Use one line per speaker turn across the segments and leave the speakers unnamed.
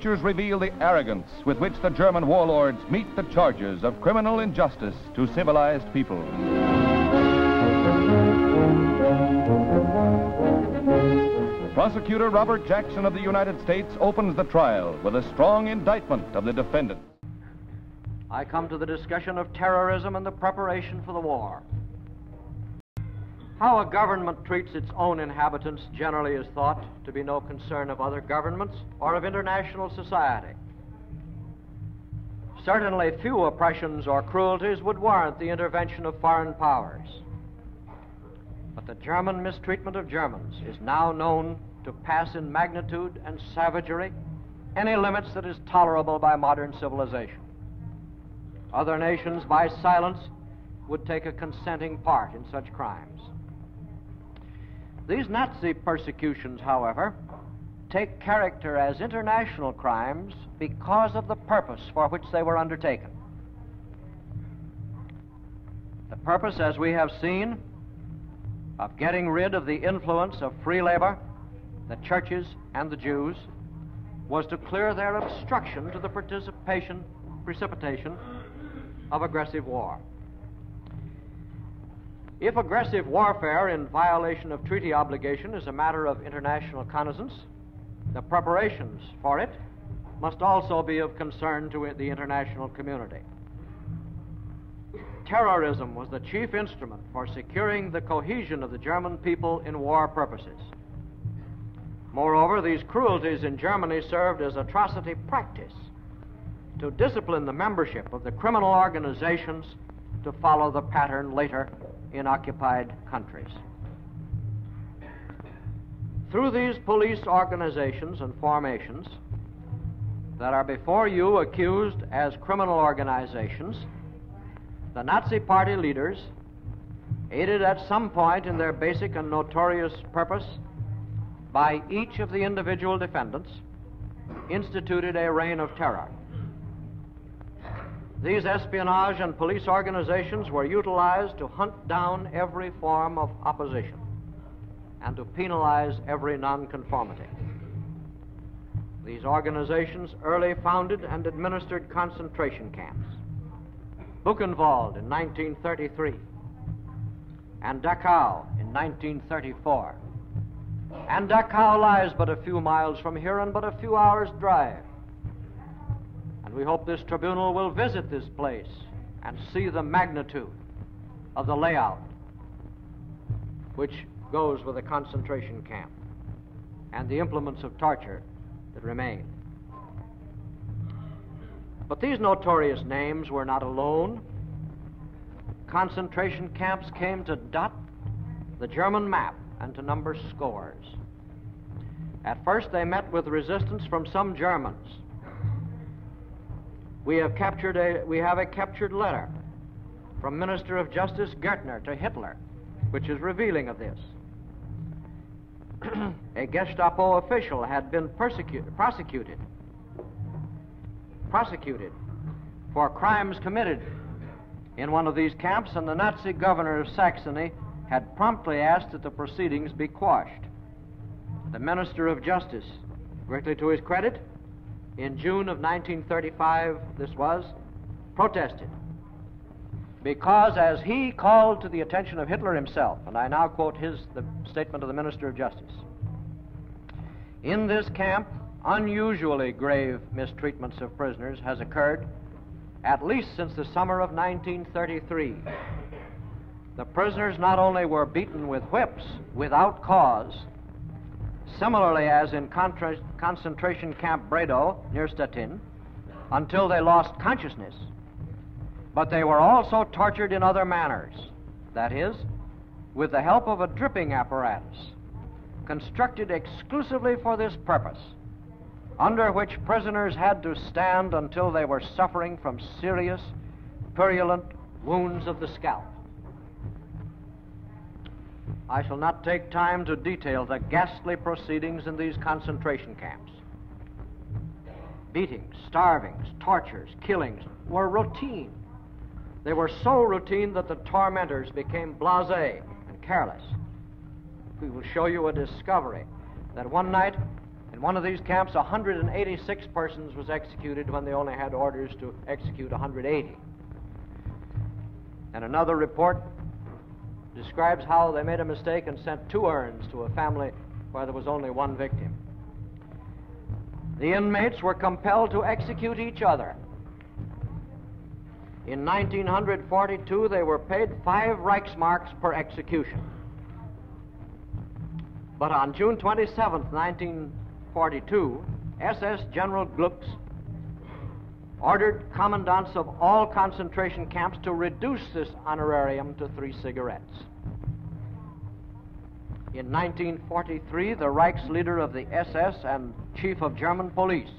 pictures reveal the arrogance with which the German warlords meet the charges of criminal injustice to civilized people. Prosecutor Robert Jackson of the United States opens the trial with a strong indictment of the defendants.
I come to the discussion of terrorism and the preparation for the war. How a government treats its own inhabitants generally is thought to be no concern of other governments or of international society. Certainly, few oppressions or cruelties would warrant the intervention of foreign powers. But the German mistreatment of Germans is now known to pass in magnitude and savagery any limits that is tolerable by modern civilization. Other nations, by silence, would take a consenting part in such crimes. These Nazi persecutions, however, take character as international crimes because of the purpose for which they were undertaken. The purpose, as we have seen, of getting rid of the influence of free labor, the churches, and the Jews was to clear their obstruction to the participation, precipitation of aggressive war. If aggressive warfare in violation of treaty obligation is a matter of international cognizance, the preparations for it must also be of concern to the international community. Terrorism was the chief instrument for securing the cohesion of the German people in war purposes. Moreover, these cruelties in Germany served as atrocity practice to discipline the membership of the criminal organizations to follow the pattern later in occupied countries. Through these police organizations and formations that are before you accused as criminal organizations, the Nazi Party leaders, aided at some point in their basic and notorious purpose by each of the individual defendants, instituted a reign of terror. These espionage and police organizations were utilized to hunt down every form of opposition and to penalize every nonconformity. These organizations early founded and administered concentration camps. Buchenwald in 1933 and Dachau in 1934. And Dachau lies but a few miles from here and but a few hours' drive. And we hope this tribunal will visit this place and see the magnitude of the layout which goes with a concentration camp and the implements of torture that remain. But these notorious names were not alone. Concentration camps came to dot the German map and to number scores. At first, they met with resistance from some Germans. We have captured a we have a captured letter from Minister of Justice Gürtner to Hitler, which is revealing of this. a Gestapo official had been persecuted, prosecuted, prosecuted for crimes committed in one of these camps, and the Nazi governor of Saxony had promptly asked that the proceedings be quashed. The Minister of Justice, greatly to his credit, in June of 1935, this was, protested. Because, as he called to the attention of Hitler himself, and I now quote his the statement of the Minister of Justice, in this camp, unusually grave mistreatments of prisoners has occurred, at least since the summer of 1933. The prisoners not only were beaten with whips without cause, similarly as in contra- concentration camp Bredow near Stettin, until they lost consciousness, but they were also tortured in other manners. That is, with the help of a dripping apparatus constructed exclusively for this purpose, under which prisoners had to stand until they were suffering from serious, purulent wounds of the scalp. I shall not take time to detail the ghastly proceedings in these concentration camps. Beatings, starvings, tortures, killings were routine. They were so routine that the tormentors became blase and careless. We will show you a discovery that one night In one of these camps, 186 persons was executed when they only had orders to execute 180. And another report describes how they made a mistake and sent two urns to a family where there was only one victim. The inmates were compelled to execute each other. In 1942, they were paid five Reichsmarks per execution. But on June 27, 1942, SS General Glücks ordered commandants of all concentration camps to reduce this honorarium to three cigarettes. In 1943, the Reichsleader of the SS and Chief of German Police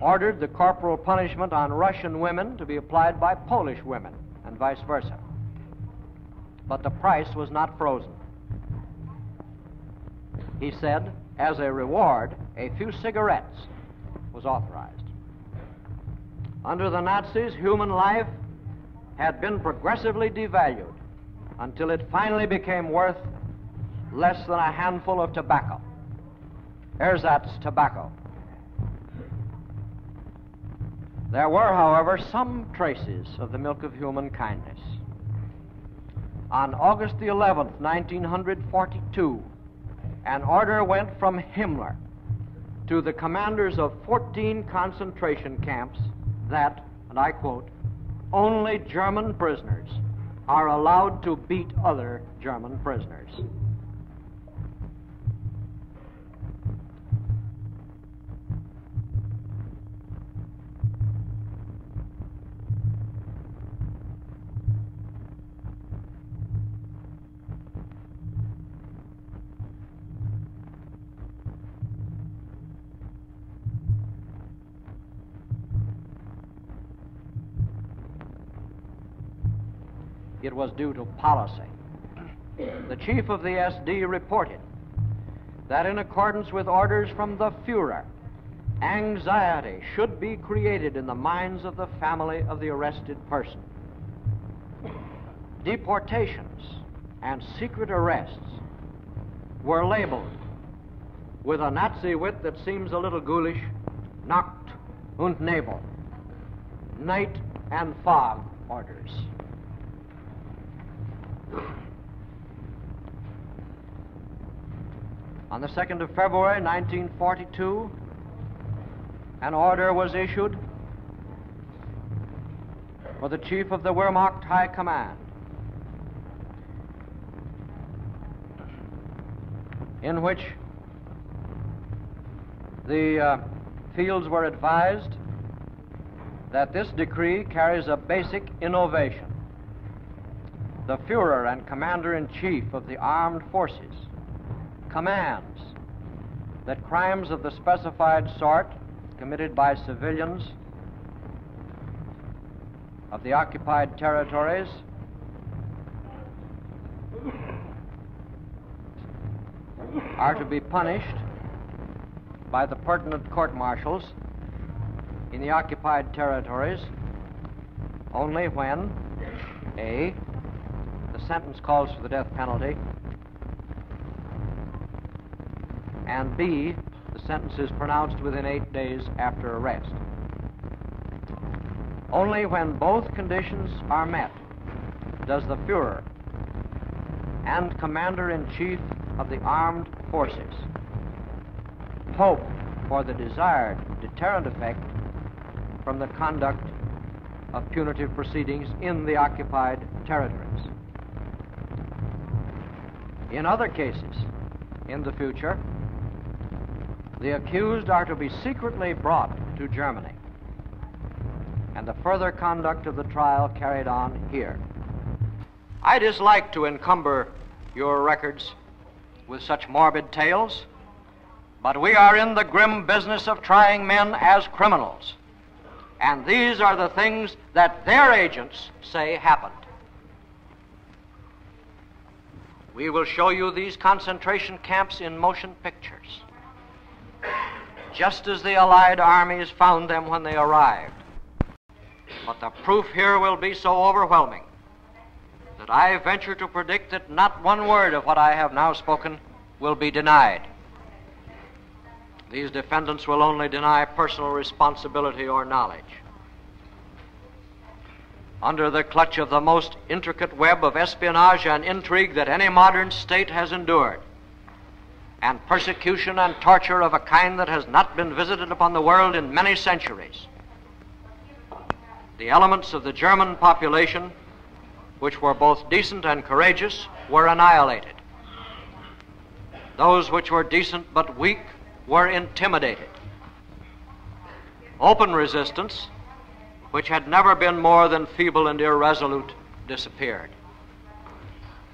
ordered the corporal punishment on Russian women to be applied by Polish women, and vice versa. But the price was not frozen. He said, as a reward, a few cigarettes was authorized. Under the Nazis, human life had been progressively devalued until it finally became worth less than a handful of tobacco. Ersatz tobacco. There were, however, some traces of the milk of human kindness. On August the 11th, 1942, an order went from Himmler to the commanders of 14 concentration camps that, and I quote, only German prisoners are allowed to beat other German prisoners. Was due to policy. The chief of the SD reported that in accordance with orders from the Fuhrer, anxiety should be created in the minds of the family of the arrested person. Deportations and secret arrests were labeled with a Nazi wit that seems a little ghoulish Nacht und Nebel, night and fog orders. On the 2nd of February 1942, an order was issued for the chief of the Wehrmacht High Command in which the uh, fields were advised that this decree carries a basic innovation the Fuhrer and Commander in Chief of the Armed Forces. Commands. That crimes of the specified sort committed by civilians of the occupied territories are to be punished by the pertinent court martials in the occupied territories only when A sentence calls for the death penalty, and B, the sentence is pronounced within eight days after arrest. Only when both conditions are met does the Fuhrer and Commander in Chief of the Armed Forces hope for the desired deterrent effect from the conduct of punitive proceedings in the occupied territories. In other cases, in the future, the accused are to be secretly brought to Germany and the further conduct of the trial carried on here. I dislike to encumber your records with such morbid tales, but we are in the grim business of trying men as criminals. And these are the things that their agents say happened. We will show you these concentration camps in motion pictures, just as the Allied armies found them when they arrived. But the proof here will be so overwhelming that I venture to predict that not one word of what I have now spoken will be denied. These defendants will only deny personal responsibility or knowledge. Under the clutch of the most intricate web of espionage and intrigue that any modern state has endured, and persecution and torture of a kind that has not been visited upon the world in many centuries, the elements of the German population, which were both decent and courageous, were annihilated. Those which were decent but weak were intimidated. Open resistance, which had never been more than feeble and irresolute, disappeared.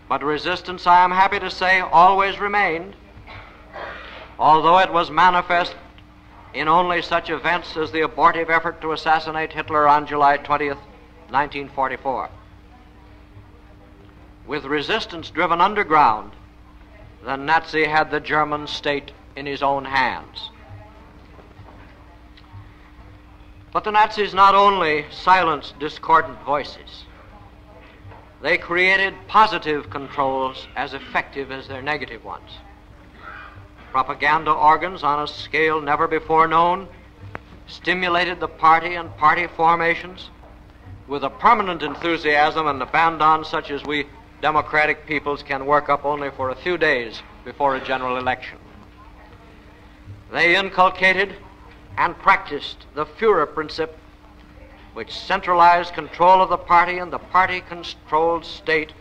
But resistance, I am happy to say, always remained, although it was manifest in only such events as the abortive effort to assassinate Hitler on July 20th, 1944. With resistance driven underground, the Nazi had the German state in his own hands. But the Nazis not only silenced discordant voices, they created positive controls as effective as their negative ones. Propaganda organs on a scale never before known stimulated the party and party formations with a permanent enthusiasm and abandon such as we democratic peoples can work up only for a few days before a general election. They inculcated and practiced the Fuhrer principle, which centralized control of the party and the party controlled state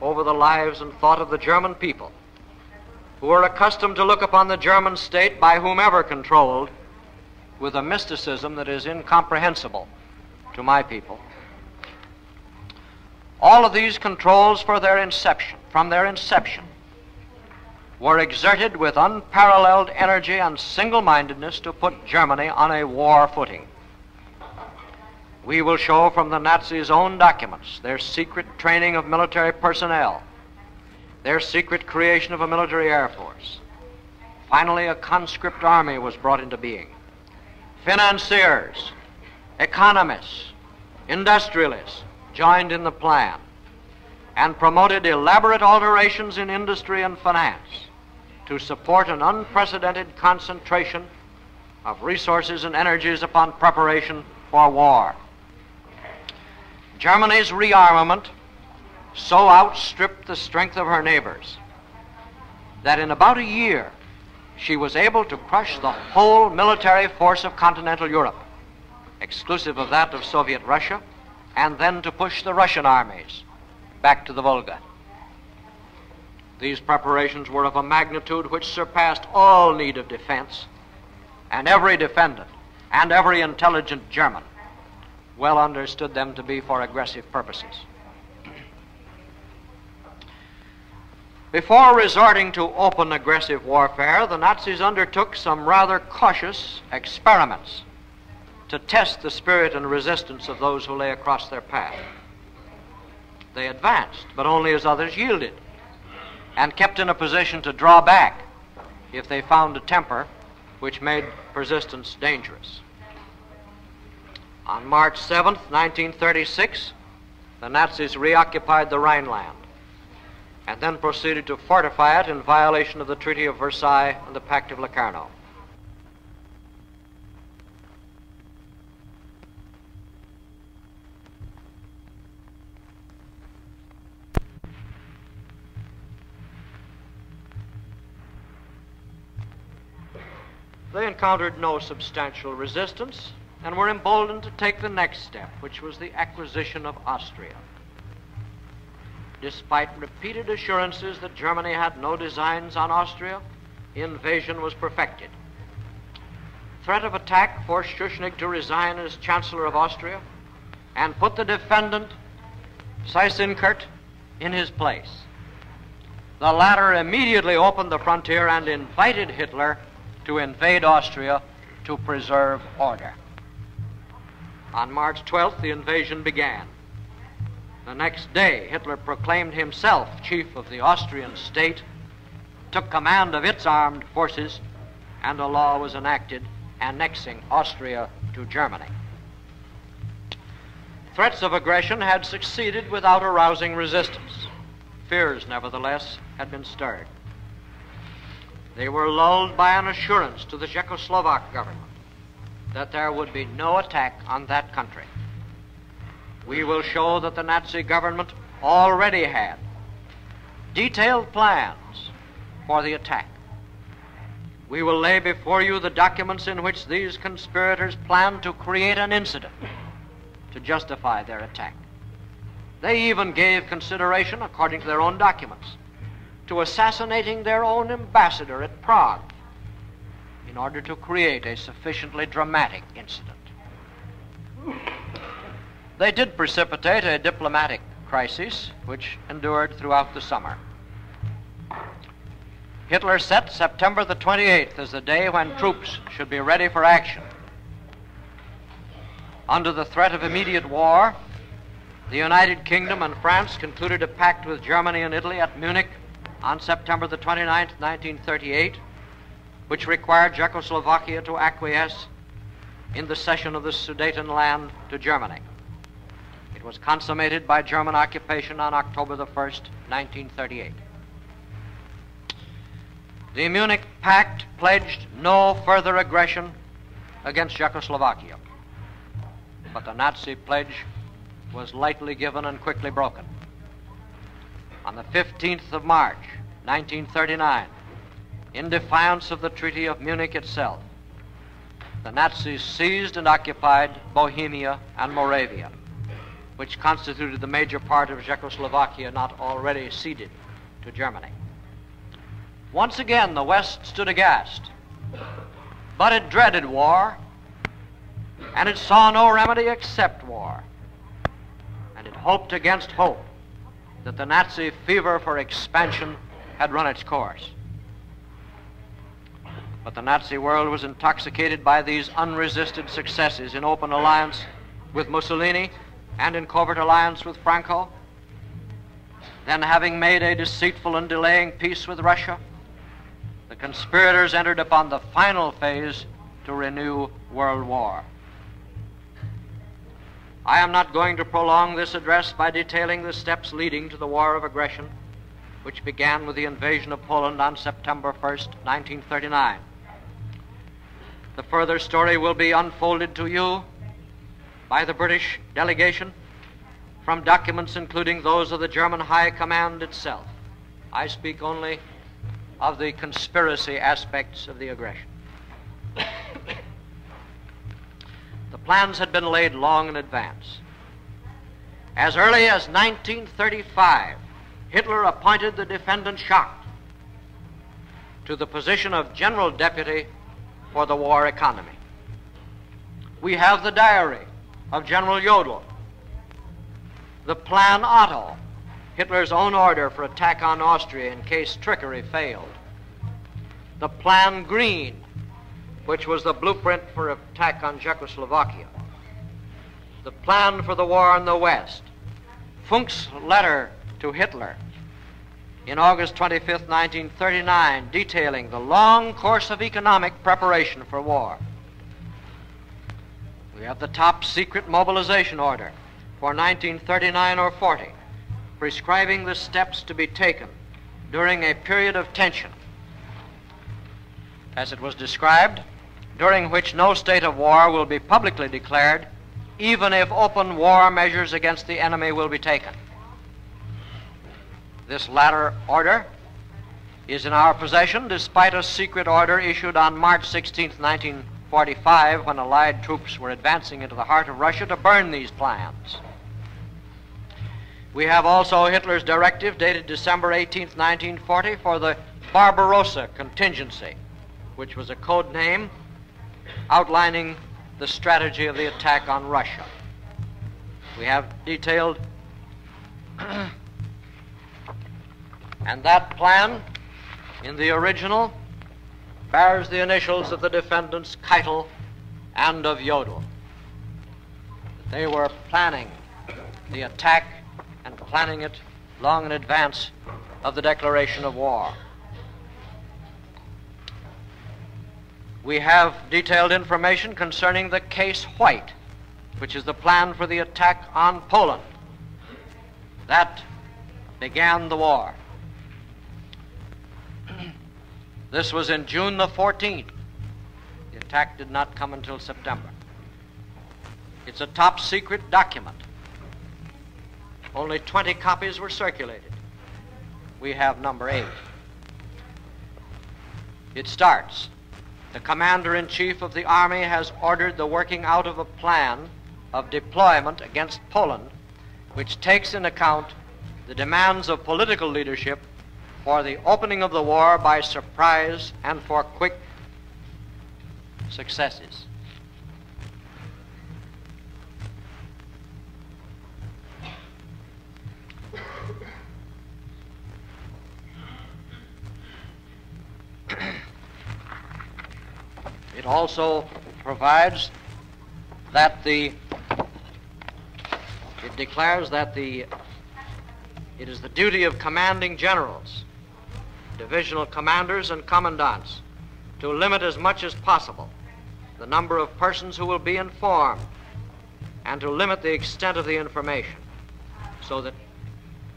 over the lives and thought of the German people, who were accustomed to look upon the German state, by whomever controlled, with a mysticism that is incomprehensible to my people. All of these controls for their inception, from their inception, were exerted with unparalleled energy and single mindedness to put Germany on a war footing. We will show from the Nazis' own documents their secret training of military personnel, their secret creation of a military air force. Finally, a conscript army was brought into being. Financiers, economists, industrialists joined in the plan and promoted elaborate alterations in industry and finance to support an unprecedented concentration of resources and energies upon preparation for war. Germany's rearmament so outstripped the strength of her neighbors that in about a year she was able to crush the whole military force of continental Europe, exclusive of that of Soviet Russia, and then to push the Russian armies back to the Volga. These preparations were of a magnitude which surpassed all need of defense, and every defendant and every intelligent German well understood them to be for aggressive purposes. Before resorting to open aggressive warfare, the Nazis undertook some rather cautious experiments to test the spirit and resistance of those who lay across their path. They advanced, but only as others yielded and kept in a position to draw back if they found a temper which made persistence dangerous. On March 7, 1936, the Nazis reoccupied the Rhineland and then proceeded to fortify it in violation of the Treaty of Versailles and the Pact of Locarno. They encountered no substantial resistance and were emboldened to take the next step, which was the acquisition of Austria. Despite repeated assurances that Germany had no designs on Austria, invasion was perfected. Threat of attack forced Schuschnigg to resign as Chancellor of Austria and put the defendant, Seyss-Inquart, in his place. The latter immediately opened the frontier and invited Hitler to invade Austria to preserve order. On March 12th, the invasion began. The next day, Hitler proclaimed himself chief of the Austrian state, took command of its armed forces, and a law was enacted annexing Austria to Germany. Threats of aggression had succeeded without arousing resistance. Fears, nevertheless, had been stirred. They were lulled by an assurance to the Czechoslovak government that there would be no attack on that country. We will show that the Nazi government already had detailed plans for the attack. We will lay before you the documents in which these conspirators planned to create an incident to justify their attack. They even gave consideration, according to their own documents, to assassinating their own ambassador at Prague in order to create a sufficiently dramatic incident. They did precipitate a diplomatic crisis which endured throughout the summer. Hitler set September the 28th as the day when troops should be ready for action. Under the threat of immediate war, the United Kingdom and France concluded a pact with Germany and Italy at Munich on September the 29th, 1938, which required Czechoslovakia to acquiesce in the cession of the Sudetenland to Germany. It was consummated by German occupation on October the 1st, 1938. The Munich Pact pledged no further aggression against Czechoslovakia, but the Nazi pledge was lightly given and quickly broken. On the 15th of March, 1939, in defiance of the Treaty of Munich itself, the Nazis seized and occupied Bohemia and Moravia, which constituted the major part of Czechoslovakia not already ceded to Germany. Once again, the West stood aghast, but it dreaded war, and it saw no remedy except war, and it hoped against hope that the Nazi fever for expansion had run its course. But the Nazi world was intoxicated by these unresisted successes in open alliance with Mussolini and in covert alliance with Franco. Then, having made a deceitful and delaying peace with Russia, the conspirators entered upon the final phase to renew world war. I am not going to prolong this address by detailing the steps leading to the war of aggression, which began with the invasion of Poland on September 1st, 1939. The further story will be unfolded to you by the British delegation from documents including those of the German High Command itself. I speak only of the conspiracy aspects of the aggression. The plans had been laid long in advance. As early as 1935, Hitler appointed the defendant Schacht to the position of General Deputy for the war economy. We have the diary of General Jodl, the Plan Otto, Hitler's own order for attack on Austria in case trickery failed, the Plan Green, which was the blueprint for attack on Czechoslovakia, the plan for the war in the West, Funk's letter to Hitler in August 25, 1939, detailing the long course of economic preparation for war. We have the top secret mobilization order for 1939 or 40, prescribing the steps to be taken during a period of tension, as it was described, during which no state of war will be publicly declared, even if open war measures against the enemy will be taken. This latter order is in our possession despite a secret order issued on March 16, 1945, when Allied troops were advancing into the heart of Russia to burn these plans. We have also Hitler's directive dated December 18, 1940, for the Barbarossa contingency, which was a code name outlining the strategy of the attack on Russia. We have detailed And that plan, in the original, bears the initials of the defendants Keitel and of Jodl. They were planning the attack and planning it long in advance of the declaration of war. We have detailed information concerning the case White, which is the plan for the attack on Poland. That began the war. This was in June the 14th. The attack did not come until September. It's a top secret document. Only 20 copies were circulated. We have number eight. It starts The Commander in Chief of the Army has ordered the working out of a plan of deployment against Poland, which takes in account the demands of political leadership for the opening of the war by surprise and for quick successes. It also provides that the it declares that the it is the duty of commanding generals, divisional commanders and commandants to limit as much as possible the number of persons who will be informed and to limit the extent of the information so that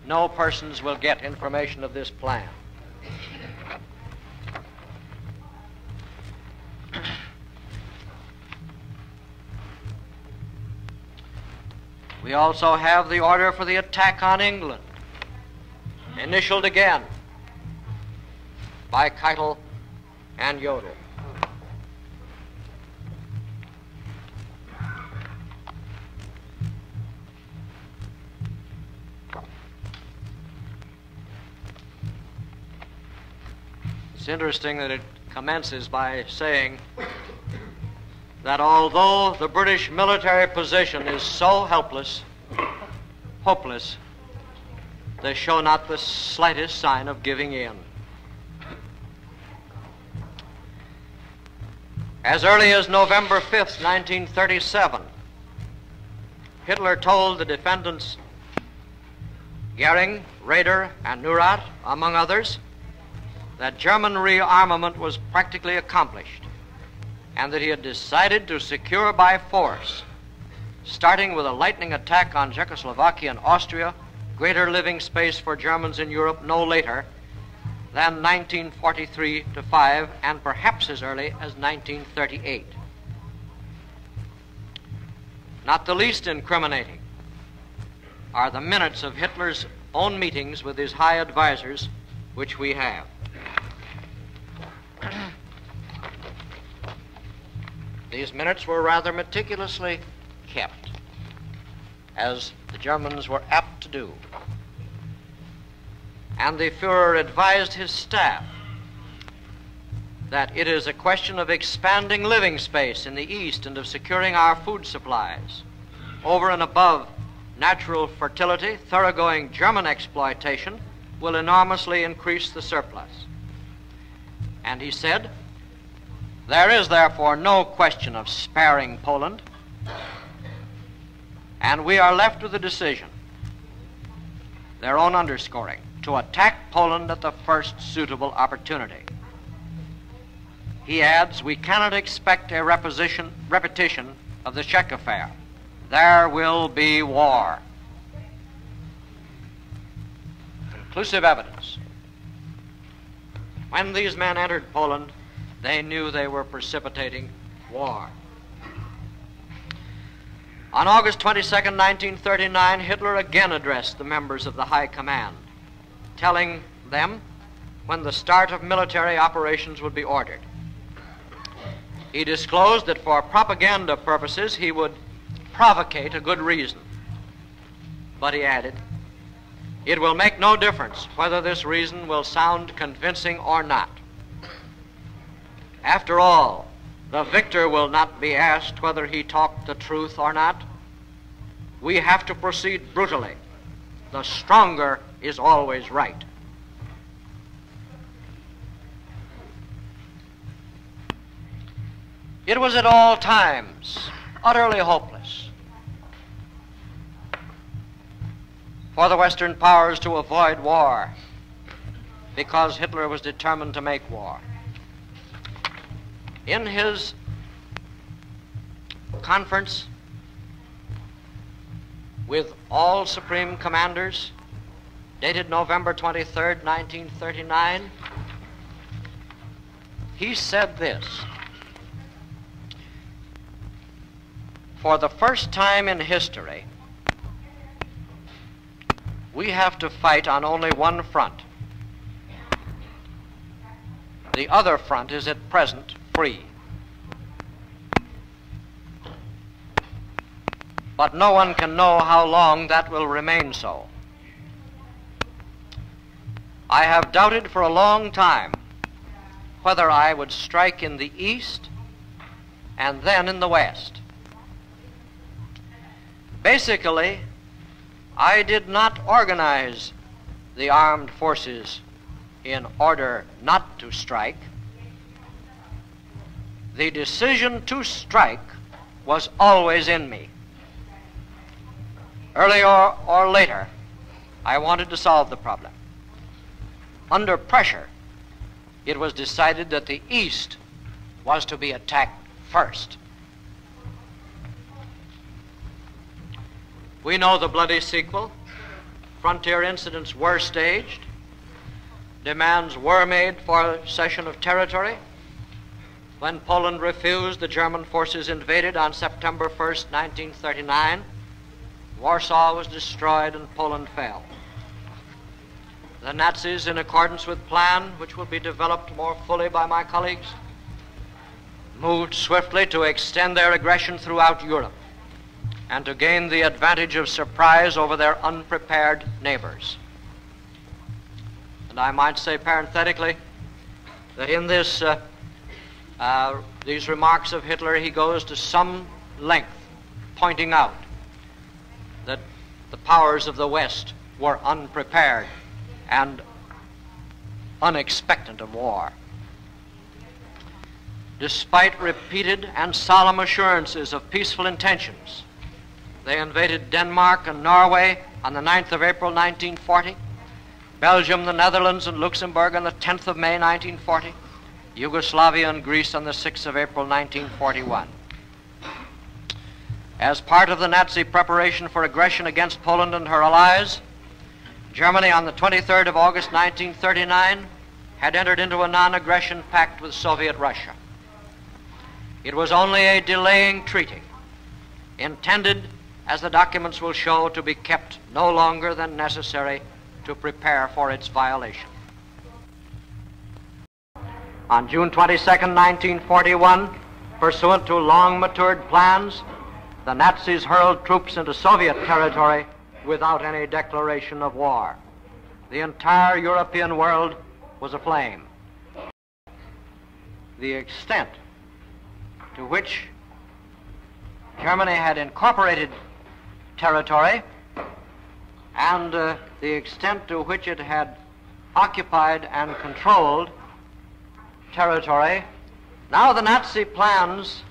no persons will get information of this plan. We also have the order for the attack on England, initialed again by Keitel and Jodl. It's interesting that it commences by saying that although the British military position is so helpless, hopeless, they show not the slightest sign of giving in. As early as November 5th, 1937, Hitler told the defendants Goering, Raeder, and Neurath, among others, that German rearmament was practically accomplished and that he had decided to secure by force, starting with a lightning attack on Czechoslovakia and Austria, greater living space for Germans in Europe no later than 1943 to 5 and perhaps as early as 1938. Not the least incriminating are the minutes of Hitler's own meetings with his high advisers, which we have. These minutes were rather meticulously kept, as the Germans were apt to do. And the Fuhrer advised his staff that it is a question of expanding living space in the East and of securing our food supplies. Over and above natural fertility, thoroughgoing German exploitation will enormously increase the surplus. And he said, there is therefore no question of sparing Poland, and we are left with a decision, their own underscoring, to attack Poland at the first suitable opportunity. He adds, we cannot expect a repetition of the Czech affair. There will be war. Conclusive evidence. When these men entered Poland, they knew they were precipitating war. On August 22, 1939, Hitler again addressed the members of the High Command, telling them when the start of military operations would be ordered. He disclosed that for propaganda purposes he would provocate a good reason. But he added, it will make no difference whether this reason will sound convincing or not. After all, the victor will not be asked whether he talked the truth or not. We have to proceed brutally. The stronger is always right. It was at all times utterly hopeless for the Western powers to avoid war because Hitler was determined to make war. In his conference with all supreme commanders, dated November 23, 1939, he said this For the first time in history, we have to fight on only one front. The other front is at present free. But no one can know how long that will remain so. I have doubted for a long time whether I would strike in the east and then in the west. Basically, I did not organize the armed forces in order not to strike. The decision to strike was always in me. Earlier or later, I wanted to solve the problem. Under pressure, it was decided that the East was to be attacked first. We know the bloody sequel. Frontier incidents were staged. Demands were made for cession of territory. When Poland refused, the German forces invaded on September 1st, 1939. Warsaw was destroyed and Poland fell. The Nazis, in accordance with plan, which will be developed more fully by my colleagues, moved swiftly to extend their aggression throughout Europe and to gain the advantage of surprise over their unprepared neighbors. And I might say parenthetically that in this, uh, uh, these remarks of Hitler, he goes to some length pointing out that the powers of the West were unprepared and unexpectant of war. Despite repeated and solemn assurances of peaceful intentions, they invaded Denmark and Norway on the 9th of April 1940, Belgium, the Netherlands, and Luxembourg on the 10th of May 1940, Yugoslavia and Greece on the 6th of April 1941. As part of the Nazi preparation for aggression against Poland and her allies, Germany on the 23rd of August 1939 had entered into a non aggression pact with Soviet Russia. It was only a delaying treaty, intended, as the documents will show, to be kept no longer than necessary to prepare for its violation. On June 22, 1941, pursuant to long matured plans, the Nazis hurled troops into Soviet territory without any declaration of war. The entire European world was aflame. The extent to which Germany had incorporated territory and uh, the extent to which it had occupied and controlled territory, now the Nazi plans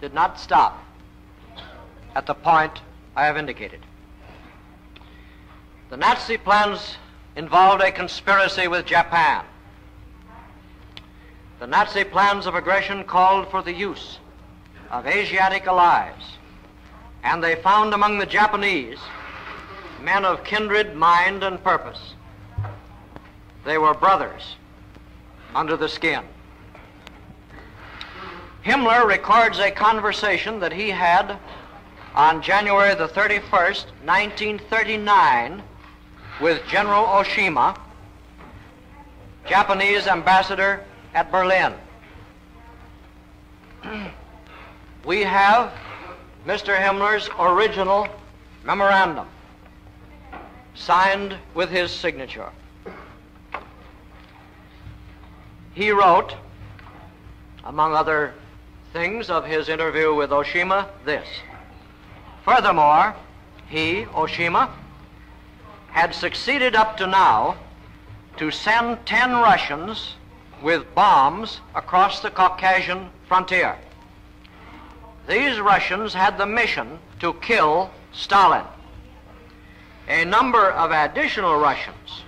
did not stop at the point I have indicated. The Nazi plans involved a conspiracy with Japan. The Nazi plans of aggression called for the use of Asiatic allies, and they found among the Japanese men of kindred mind and purpose. They were brothers under the skin. Himmler records a conversation that he had on January the 31st, 1939, with General Oshima, Japanese ambassador at Berlin. we have Mr. Himmler's original memorandum, signed with his signature. He wrote, among other things of his interview with Oshima, this. Furthermore, he, Oshima, had succeeded up to now to send 10 Russians with bombs across the Caucasian frontier. These Russians had the mission to kill Stalin. A number of additional Russians,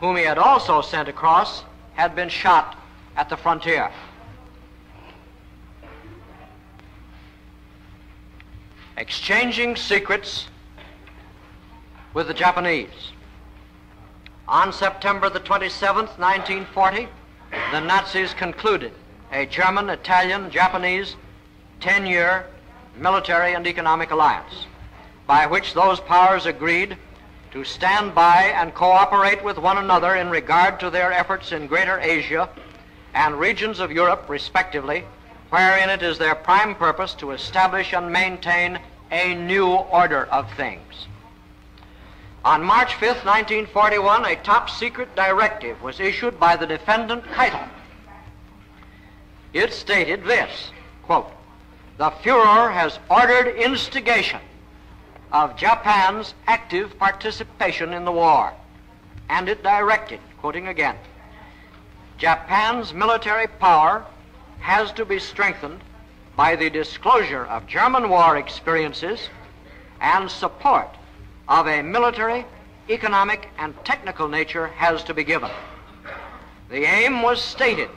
whom he had also sent across, had been shot at the frontier. Exchanging secrets with the Japanese. On September the 27th, 1940, the Nazis concluded a German, Italian, Japanese 10 year military and economic alliance by which those powers agreed to stand by and cooperate with one another in regard to their efforts in Greater Asia and regions of Europe, respectively, wherein it is their prime purpose to establish and maintain a new order of things. On March 5, 1941, a top secret directive was issued by the defendant Keitel. It stated this, quote, the Fuhrer has ordered instigation of Japan's active participation in the war. And it directed, quoting again, Japan's military power has to be strengthened by the disclosure of German war experiences and support of a military, economic, and technical nature has to be given. The aim was stated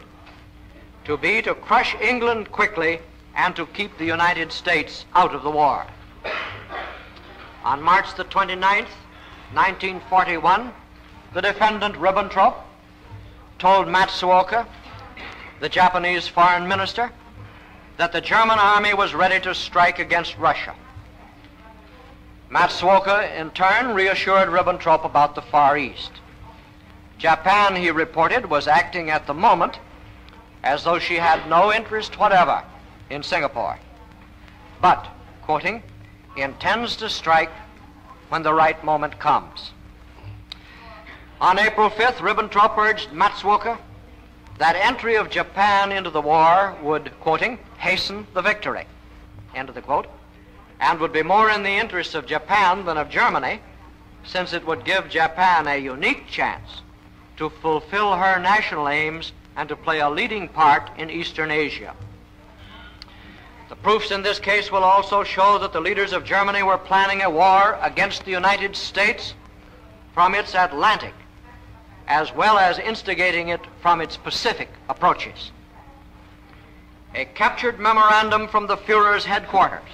to be to crush England quickly and to keep the United States out of the war. On March the 29th, 1941, the defendant Ribbentrop told Matsuoka, the Japanese foreign minister, that the German army was ready to strike against Russia. Matsuoka, in turn, reassured Ribbentrop about the Far East. Japan, he reported, was acting at the moment as though she had no interest whatever in Singapore, but, quoting, intends to strike when the right moment comes. On April 5th, Ribbentrop urged Matsuoka that entry of Japan into the war would, quoting, hasten the victory, end of the quote, and would be more in the interests of Japan than of Germany, since it would give Japan a unique chance to fulfill her national aims and to play a leading part in Eastern Asia. The proofs in this case will also show that the leaders of Germany were planning a war against the United States from its Atlantic, as well as instigating it from its Pacific approaches. A captured memorandum from the Fuhrer's headquarters,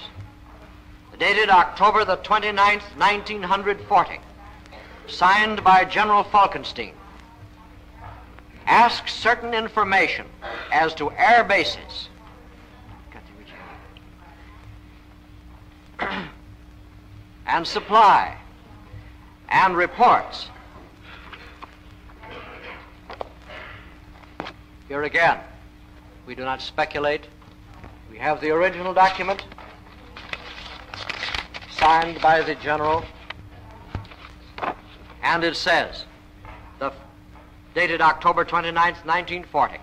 dated October the 29th, 1940, signed by General Falkenstein, asks certain information as to air bases and supply and reports. Here again, we do not speculate. We have the original document signed by the general, and it says, the, dated October 29th, 1940.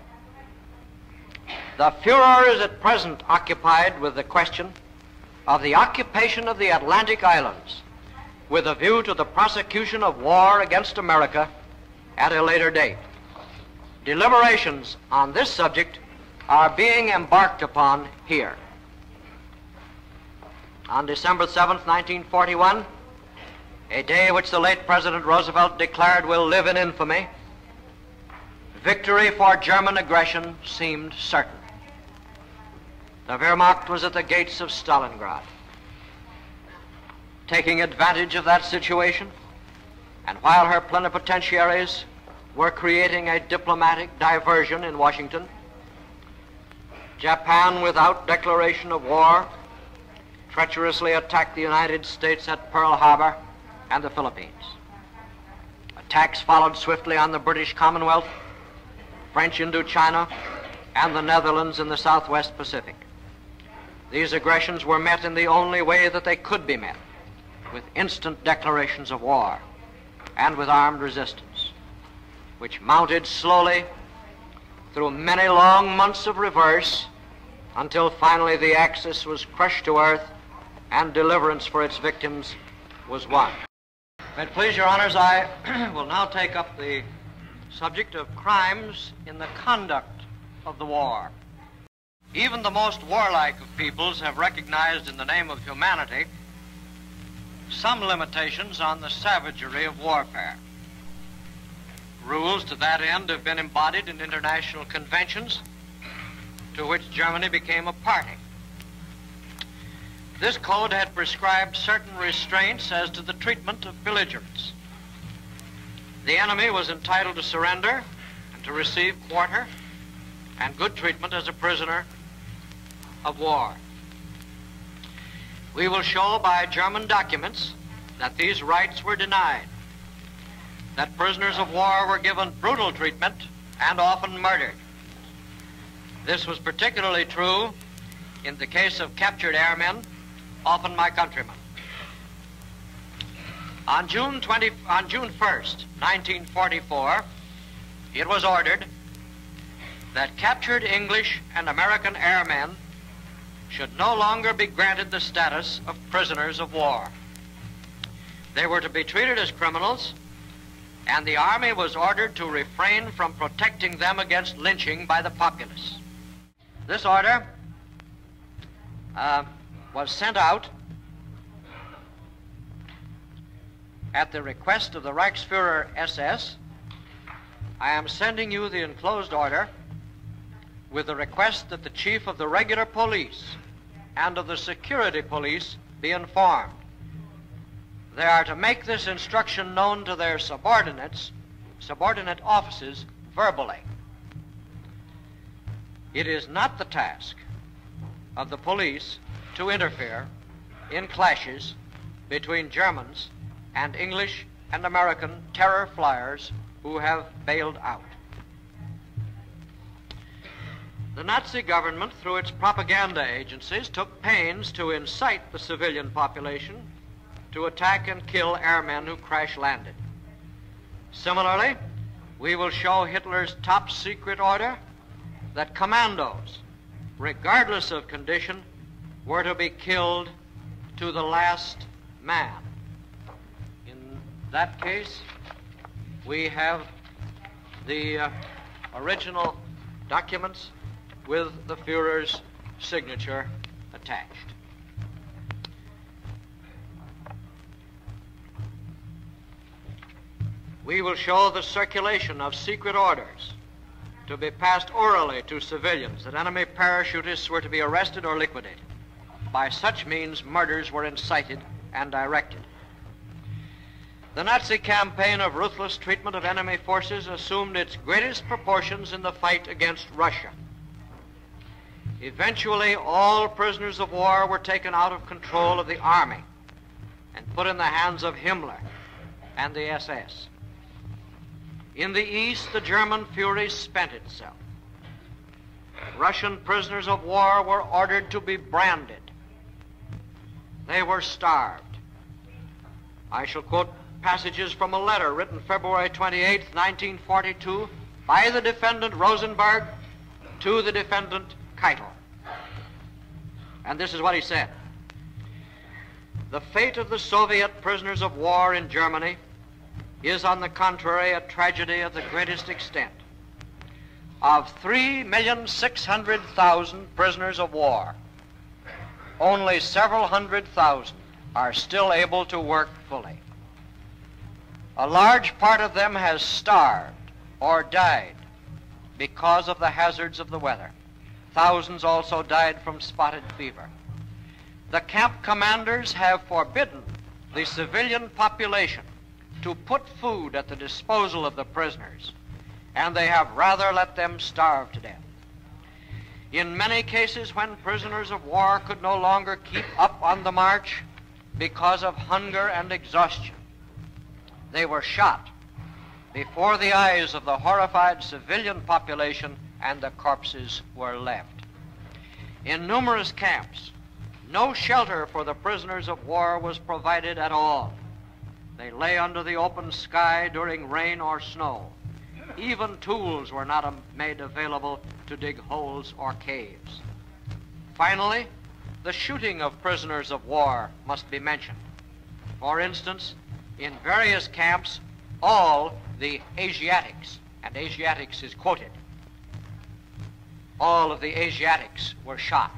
The Fuhrer is at present occupied with the question of the occupation of the Atlantic Islands with a view to the prosecution of war against America at a later date. Deliberations on this subject are being embarked upon here. On December 7, 1941, a day which the late President Roosevelt declared will live in infamy, victory for German aggression seemed certain. The Wehrmacht was at the gates of Stalingrad. Taking advantage of that situation, and while her plenipotentiaries were creating a diplomatic diversion in Washington, Japan, without declaration of war, treacherously attacked the United States at Pearl Harbor and the Philippines. Attacks followed swiftly on the British Commonwealth, French Indochina, and the Netherlands in the Southwest Pacific. These aggressions were met in the only way that they could be met with instant declarations of war and with armed resistance, which mounted slowly through many long months of reverse until finally the Axis was crushed to earth and deliverance for its victims was won. May it please your honors, I will now take up the subject of crimes in the conduct of the war. Even the most warlike of peoples have recognized in the name of humanity some limitations on the savagery of warfare. Rules to that end have been embodied in international conventions to which Germany became a party. This code had prescribed certain restraints as to the treatment of belligerents. The enemy was entitled to surrender and to receive quarter and good treatment as a prisoner of war. We will show by German documents that these rights were denied, that prisoners of war were given brutal treatment and often murdered. This was particularly true in the case of captured airmen, often my countrymen. On June, 20, on June 1st, 1944, it was ordered that captured English and American airmen should no longer be granted the status of prisoners of war. They were to be treated as criminals, and the Army was ordered to refrain from protecting them against lynching by the populace. This order uh, was sent out at the request of the Reichsfuhrer SS. I am sending you the enclosed order with the request that the chief of the regular police and of the security police be informed. They are to make this instruction known to their subordinates, subordinate offices, verbally. It is not the task of the police to interfere in clashes between Germans and English and American terror flyers who have bailed out. The Nazi government, through its propaganda agencies, took pains to incite the civilian population to attack and kill airmen who crash landed. Similarly, we will show Hitler's top secret order that commandos, regardless of condition, were to be killed to the last man. In that case, we have the uh, original documents with the Fuhrer's signature attached. We will show the circulation of secret orders to be passed orally to civilians that enemy parachutists were to be arrested or liquidated. By such means, murders were incited and directed. The Nazi campaign of ruthless treatment of enemy forces assumed its greatest proportions in the fight against Russia. Eventually, all prisoners of war were taken out of control of the army and put in the hands of Himmler and the SS. In the east, the German fury spent itself. Russian prisoners of war were ordered to be branded. They were starved. I shall quote passages from a letter written February 28, 1942, by the defendant Rosenberg to the defendant Keitel. And this is what he said. The fate of the Soviet prisoners of war in Germany is, on the contrary, a tragedy of the greatest extent. Of 3,600,000 prisoners of war, only several hundred thousand are still able to work fully. A large part of them has starved or died because of the hazards of the weather. Thousands also died from spotted fever. The camp commanders have forbidden the civilian population to put food at the disposal of the prisoners, and they have rather let them starve to death. In many cases, when prisoners of war could no longer keep up on the march because of hunger and exhaustion, they were shot before the eyes of the horrified civilian population and the corpses were left. In numerous camps, no shelter for the prisoners of war was provided at all. They lay under the open sky during rain or snow. Even tools were not made available to dig holes or caves. Finally, the shooting of prisoners of war must be mentioned. For instance, in various camps, all the Asiatics, and Asiatics is quoted, all of the Asiatics were shot.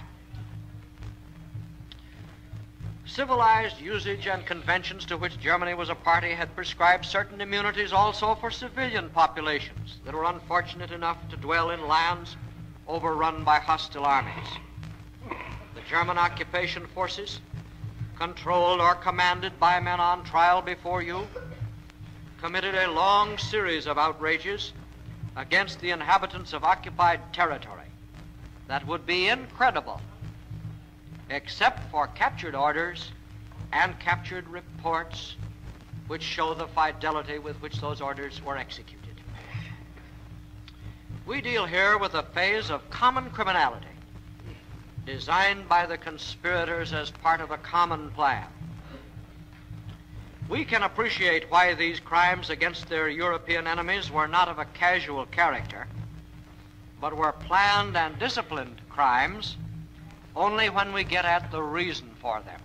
Civilized usage and conventions to which Germany was a party had prescribed certain immunities also for civilian populations that were unfortunate enough to dwell in lands overrun by hostile armies. The German occupation forces, controlled or commanded by men on trial before you, committed a long series of outrages against the inhabitants of occupied territory that would be incredible except for captured orders and captured reports which show the fidelity with which those orders were executed. We deal here with a phase of common criminality designed by the conspirators as part of a common plan. We can appreciate why these crimes against their European enemies were not of a casual character, but were planned and disciplined crimes only when we get at the reason for them.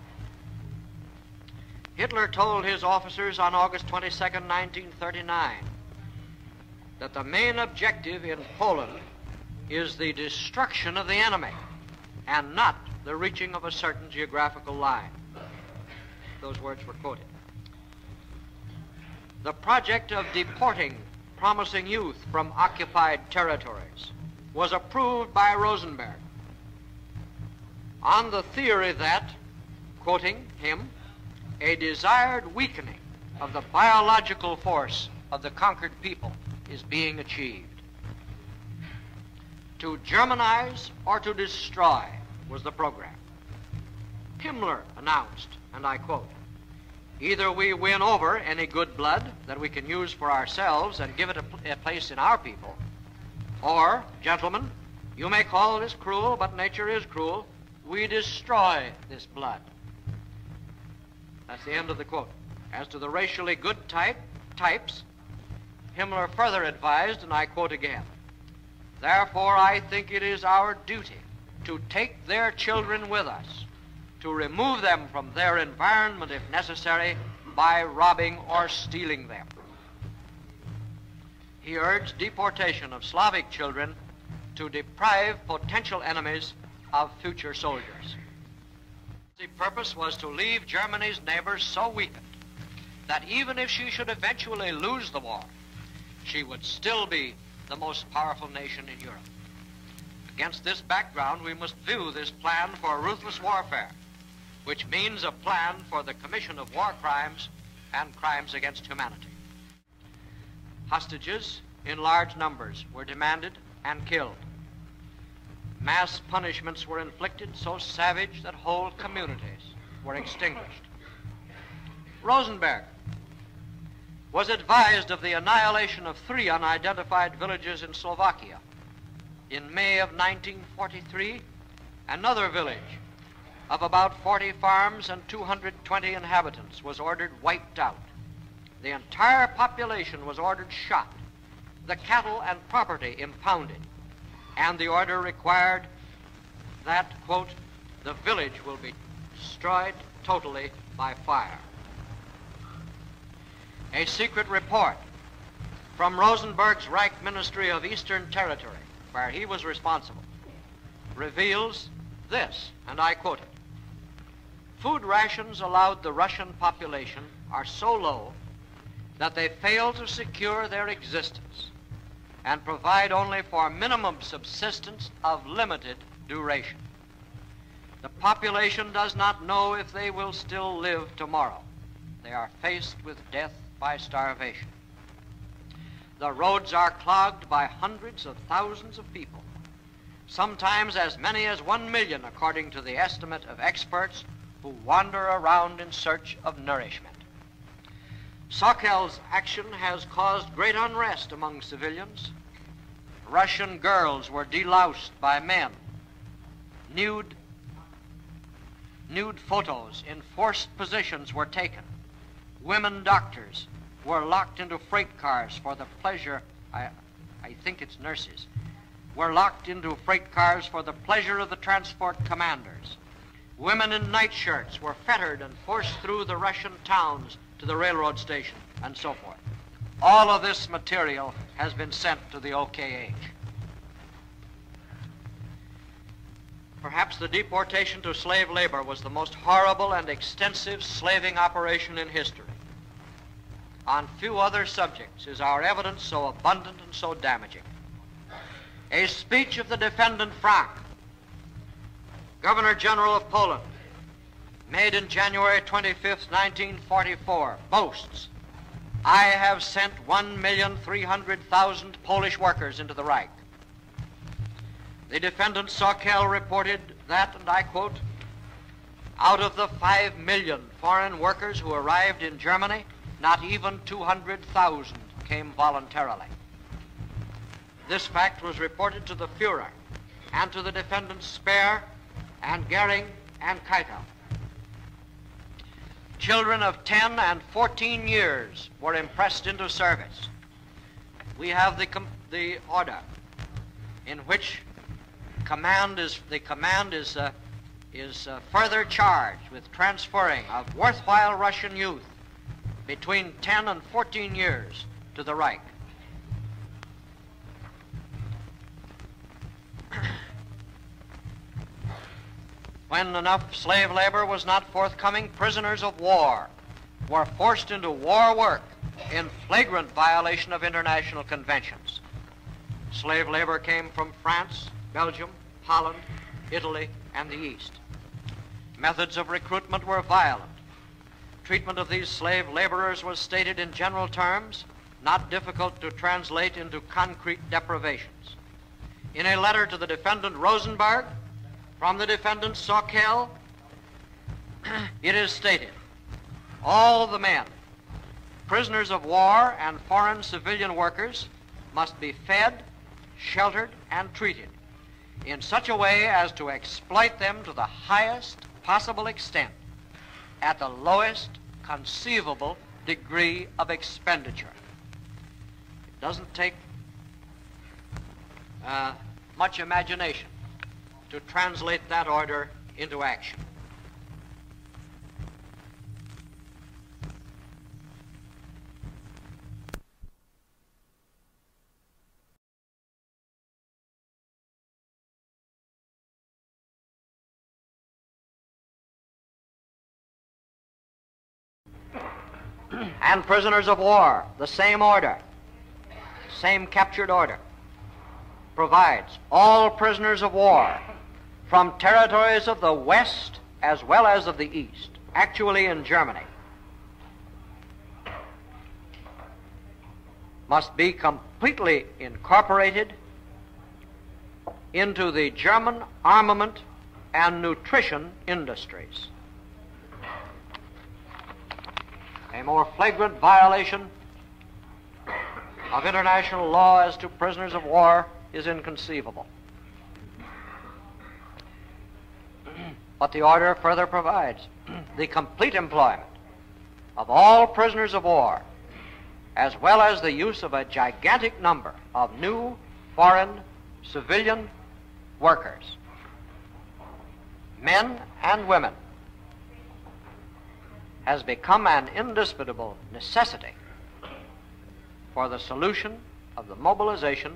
Hitler told his officers on August 22, 1939, that the main objective in Poland is the destruction of the enemy and not the reaching of a certain geographical line. Those words were quoted. The project of deporting promising youth from occupied territories was approved by Rosenberg on the theory that, quoting him, a desired weakening of the biological force of the conquered people is being achieved. To Germanize or to destroy was the program. Himmler announced, and I quote, either we win over any good blood that we can use for ourselves and give it a, pl- a place in our people, or, gentlemen, you may call this cruel, but nature is cruel, we destroy this blood. That's the end of the quote. As to the racially good type, types, Himmler further advised, and I quote again, Therefore, I think it is our duty to take their children with us, to remove them from their environment if necessary by robbing or stealing them. He urged deportation of Slavic children to deprive potential enemies of future soldiers. The purpose was to leave Germany's neighbors so weakened that even if she should eventually lose the war, she would still be the most powerful nation in Europe. Against this background, we must view this plan for ruthless warfare, which means a plan for the commission of war crimes and crimes against humanity. Hostages in large numbers were demanded and killed. Mass punishments were inflicted so savage that whole communities were extinguished. Rosenberg was advised of the annihilation of three unidentified villages in Slovakia. In May of 1943, another village of about 40 farms and 220 inhabitants was ordered wiped out. The entire population was ordered shot, the cattle and property impounded, and the order required that, quote, the village will be destroyed totally by fire. A secret report from Rosenberg's Reich Ministry of Eastern Territory, where he was responsible, reveals this, and I quote it. Food rations allowed the Russian population are so low that they fail to secure their existence and provide only for minimum subsistence of limited duration. The population does not know if they will still live tomorrow. They are faced with death by starvation. The roads are clogged by hundreds of thousands of people, sometimes as many as one million, according to the estimate of experts who wander around in search of nourishment. Sauckel's action has caused great unrest among civilians. Russian girls were deloused by men. Nude, nude photos in forced positions were taken. Women doctors were locked into freight cars for the pleasure, I, I think it's nurses, were locked into freight cars for the pleasure of the transport commanders. Women in nightshirts were fettered and forced through the Russian towns to the railroad station, and so forth. All of this material has been sent to the OKH. Perhaps the deportation to slave labor was the most horrible and extensive slaving operation in history. On few other subjects is our evidence so abundant and so damaging. A speech of the defendant Frank, Governor General of Poland, made in January 25, 1944, boasts I have sent 1,300,000 Polish workers into the Reich. The defendant Sauckel reported that, and I quote, out of the 5 million foreign workers who arrived in Germany, not even 200,000 came voluntarily. This fact was reported to the Fuhrer and to the defendants Speer and Goering and Keitel. Children of 10 and 14 years were impressed into service. We have the, the order in which command is, the command is, uh, is uh, further charged with transferring of worthwhile Russian youth between 10 and 14 years to the Reich. When enough slave labor was not forthcoming, prisoners of war were forced into war work in flagrant violation of international conventions. Slave labor came from France, Belgium, Holland, Italy, and the East. Methods of recruitment were violent. Treatment of these slave laborers was stated in general terms, not difficult to translate into concrete deprivations. In a letter to the defendant Rosenberg, from the defendant Sauckel, it is stated, all the men, prisoners of war and foreign civilian workers must be fed, sheltered, and treated in such a way as to exploit them to the highest possible extent at the lowest conceivable degree of expenditure. It doesn't take uh, much imagination to translate that order into action. and prisoners of war, the same order, same captured order, provides all prisoners of war from territories of the West as well as of the East, actually in Germany, must be completely incorporated into the German armament and nutrition industries. A more flagrant violation of international law as to prisoners of war is inconceivable. But the order further provides the complete employment of all prisoners of war, as well as the use of a gigantic number of new foreign civilian workers, men and women, has become an indisputable necessity for the solution of the mobilization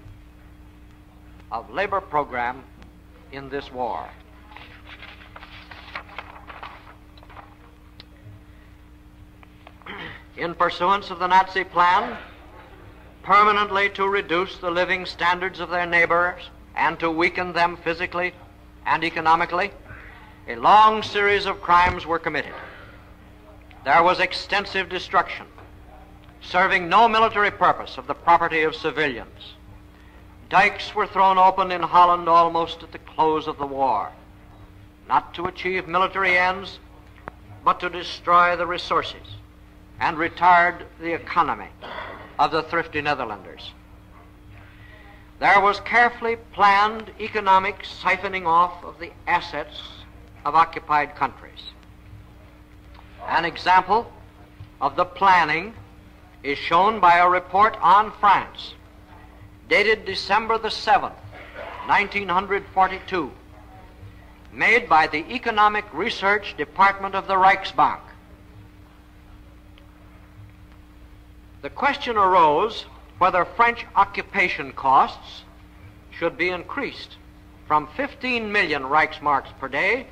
of labor program in this war. In pursuance of the Nazi plan, permanently to reduce the living standards of their neighbors and to weaken them physically and economically, a long series of crimes were committed. There was extensive destruction, serving no military purpose of the property of civilians. Dikes were thrown open in Holland almost at the close of the war, not to achieve military ends, but to destroy the resources and retard the economy of the thrifty Netherlanders. There was carefully planned economic siphoning off of the assets of occupied countries. An example of the planning is shown by a report on France dated December the 7th, 1942, made by the Economic Research Department of the Reichsbank. The question arose whether French occupation costs should be increased from 15 million Reichsmarks per day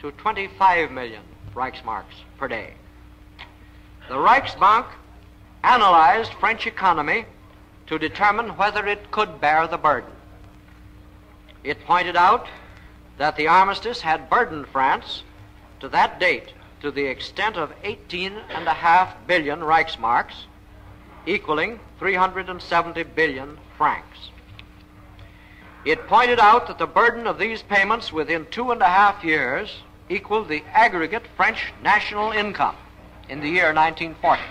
to 25 million Reichsmarks per day. The Reichsbank analyzed French economy to determine whether it could bear the burden. It pointed out that the armistice had burdened France to that date to the extent of 18.5 billion Reichsmarks equaling 370 billion francs. It pointed out that the burden of these payments within two and a half years equaled the aggregate French national income in the year 1940,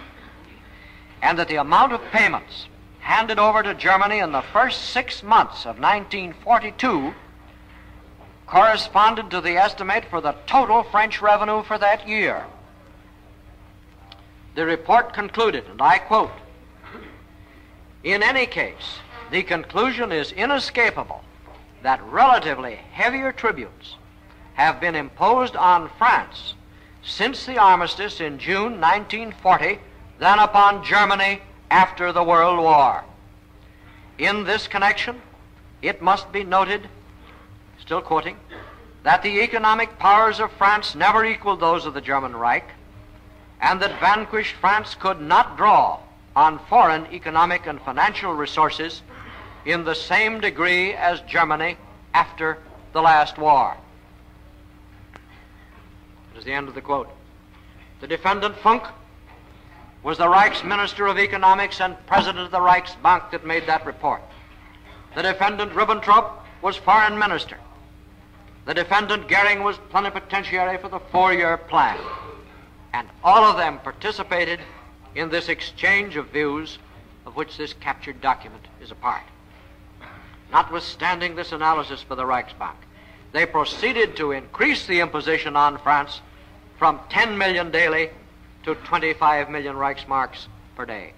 and that the amount of payments handed over to Germany in the first six months of 1942 corresponded to the estimate for the total French revenue for that year. The report concluded, and I quote, In any case, the conclusion is inescapable that relatively heavier tributes have been imposed on France since the armistice in June 1940 than upon Germany after the World War. In this connection, it must be noted, still quoting, that the economic powers of France never equaled those of the German Reich, and that vanquished France could not draw on foreign economic and financial resources in the same degree as Germany after the last war. That is the end of the quote. The defendant Funk was the Reich's Minister of Economics and President of the Reichsbank that made that report. The defendant Ribbentrop was Foreign Minister. The defendant Goering was plenipotentiary for the four-year plan. And all of them participated in this exchange of views of which this captured document is a part. Notwithstanding this analysis for the Reichsbank, they proceeded to increase the imposition on France from 10 million daily to 25 million Reichsmarks per day.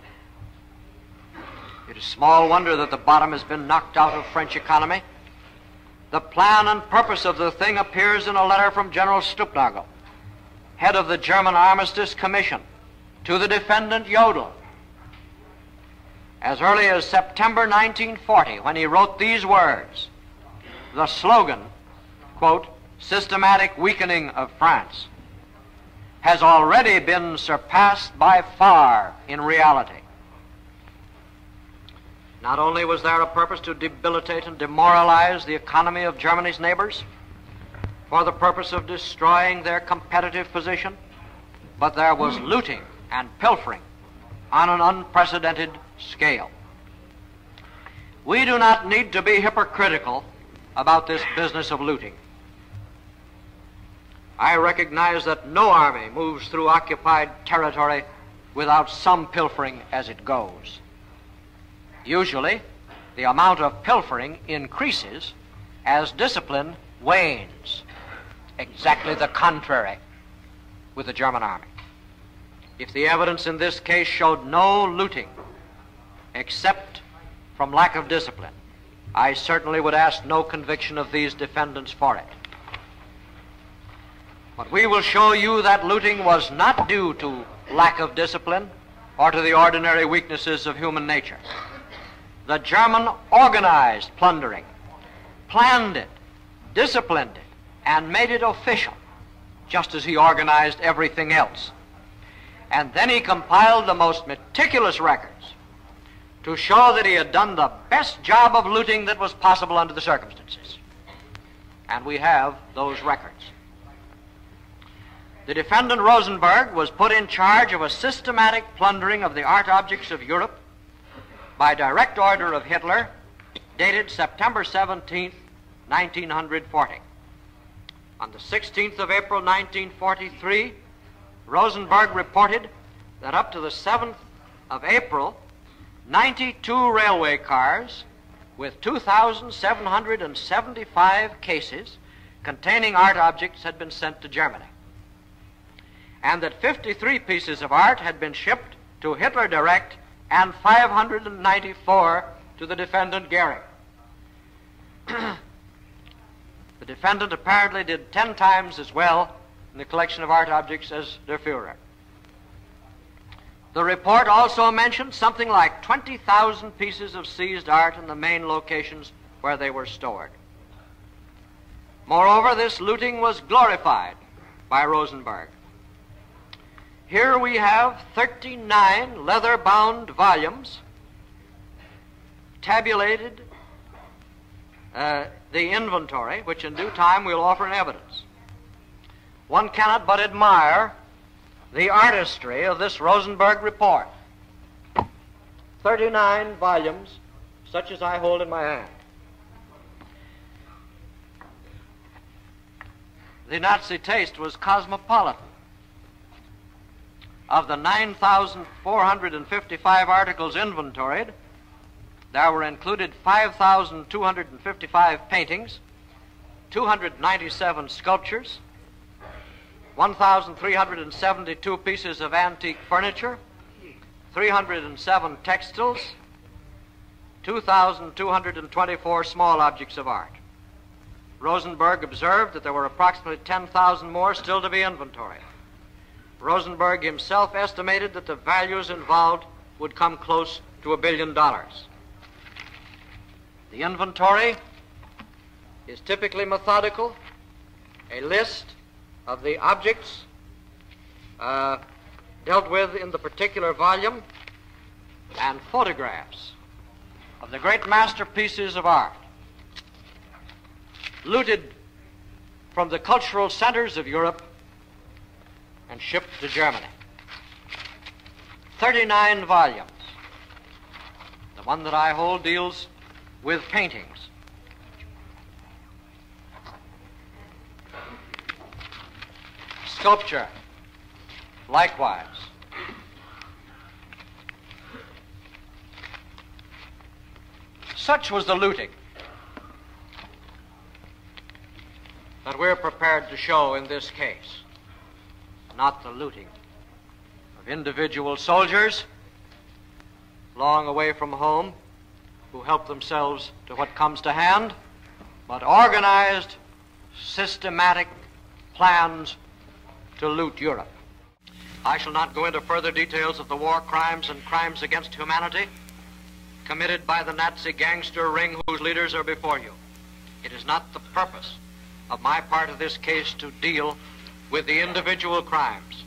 It is small wonder that the bottom has been knocked out of French economy. The plan and purpose of the thing appears in a letter from General Stülpnagel head of the German Armistice Commission, to the defendant Jodl as early as September 1940 when he wrote these words. The slogan, quote, systematic weakening of France, has already been surpassed by far in reality. Not only was there a purpose to debilitate and demoralize the economy of Germany's neighbors, for the purpose of destroying their competitive position, but there was looting and pilfering on an unprecedented scale. We do not need to be hypocritical about this business of looting. I recognize that no army moves through occupied territory without some pilfering as it goes. Usually, the amount of pilfering increases as discipline wanes exactly the contrary with the German army. If the evidence in this case showed no looting except from lack of discipline, I certainly would ask no conviction of these defendants for it. But we will show you that looting was not due to lack of discipline or to the ordinary weaknesses of human nature. The German organized plundering, planned it, disciplined it, and made it official, just as he organized everything else. And then he compiled the most meticulous records to show that he had done the best job of looting that was possible under the circumstances. And we have those records. The defendant Rosenberg was put in charge of a systematic plundering of the art objects of Europe by direct order of Hitler, dated September 17, 1940. On the 16th of April 1943, Rosenberg reported that up to the 7th of April, 92 railway cars with 2,775 cases containing art objects had been sent to Germany, and that 53 pieces of art had been shipped to Hitler direct and 594 to the defendant Goering. The defendant apparently did ten times as well in the collection of art objects as der Fuhrer. The report also mentioned something like 20,000 pieces of seized art in the main locations where they were stored. Moreover, this looting was glorified by Rosenberg. Here we have 39 leather bound volumes tabulated uh, the inventory, which in due time we'll offer in evidence. One cannot but admire the artistry of this Rosenberg report. 39 volumes, such as I hold in my hand. The Nazi taste was cosmopolitan. Of the 9,455 articles inventoried, there were included 5,255 paintings, 297 sculptures, 1,372 pieces of antique furniture, 307 textiles, 2,224 small objects of art. Rosenberg observed that there were approximately 10,000 more still to be inventoried. Rosenberg himself estimated that the values involved would come close to a billion dollars. The inventory is typically methodical, a list of the objects uh, dealt with in the particular volume, and photographs of the great masterpieces of art looted from the cultural centers of Europe and shipped to Germany. 39 volumes. The one that I hold deals with paintings. Sculpture, likewise. Such was the looting that we're prepared to show in this case, not the looting of individual soldiers long away from home who help themselves to what comes to hand, but organized, systematic plans to loot Europe. I shall not go into further details of the war crimes and crimes against humanity committed by the Nazi gangster ring whose leaders are before you. It is not the purpose of my part of this case to deal with the individual crimes.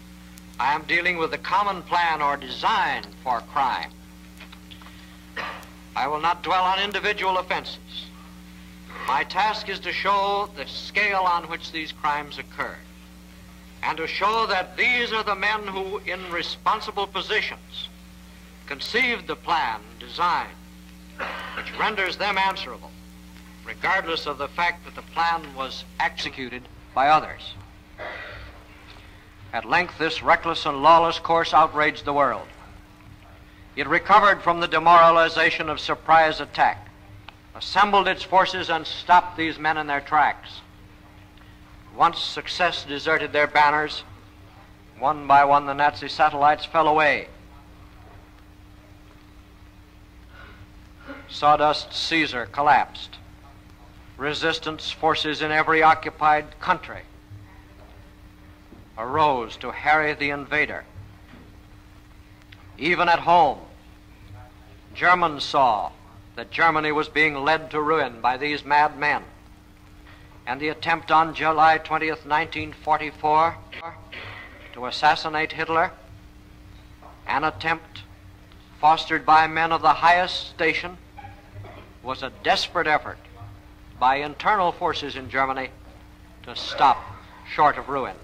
I am dealing with the common plan or design for crime. I will not dwell on individual offenses. My task is to show the scale on which these crimes occurred and to show that these are the men who, in responsible positions, conceived the plan, design, which renders them answerable regardless of the fact that the plan was executed by others. At length, this reckless and lawless course outraged the world. It recovered from the demoralization of surprise attack, assembled its forces, and stopped these men in their tracks. Once success deserted their banners, one by one the Nazi satellites fell away. Sawdust Caesar collapsed resistance forces in every occupied country arose to harry the invader. Even at home, Germans saw that Germany was being led to ruin by these mad men. And the attempt on July 20th, 1944, to assassinate Hitler, an attempt fostered by men of the highest station, was a desperate effort by internal forces in Germany to stop short of ruin.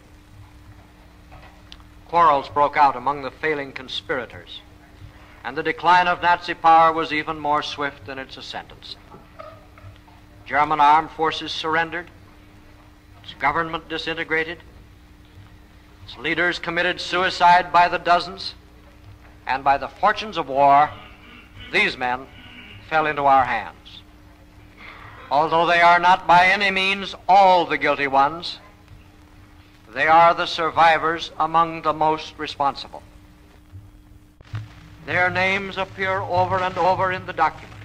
Quarrels broke out among the failing conspirators, and the decline of Nazi power was even more swift than its ascendance. German armed forces surrendered, its government disintegrated, its leaders committed suicide by the dozens, and by the fortunes of war, these men fell into our hands. Although they are not by any means all the guilty ones, they are the survivors among the most responsible. Their names appear over and over in the documents,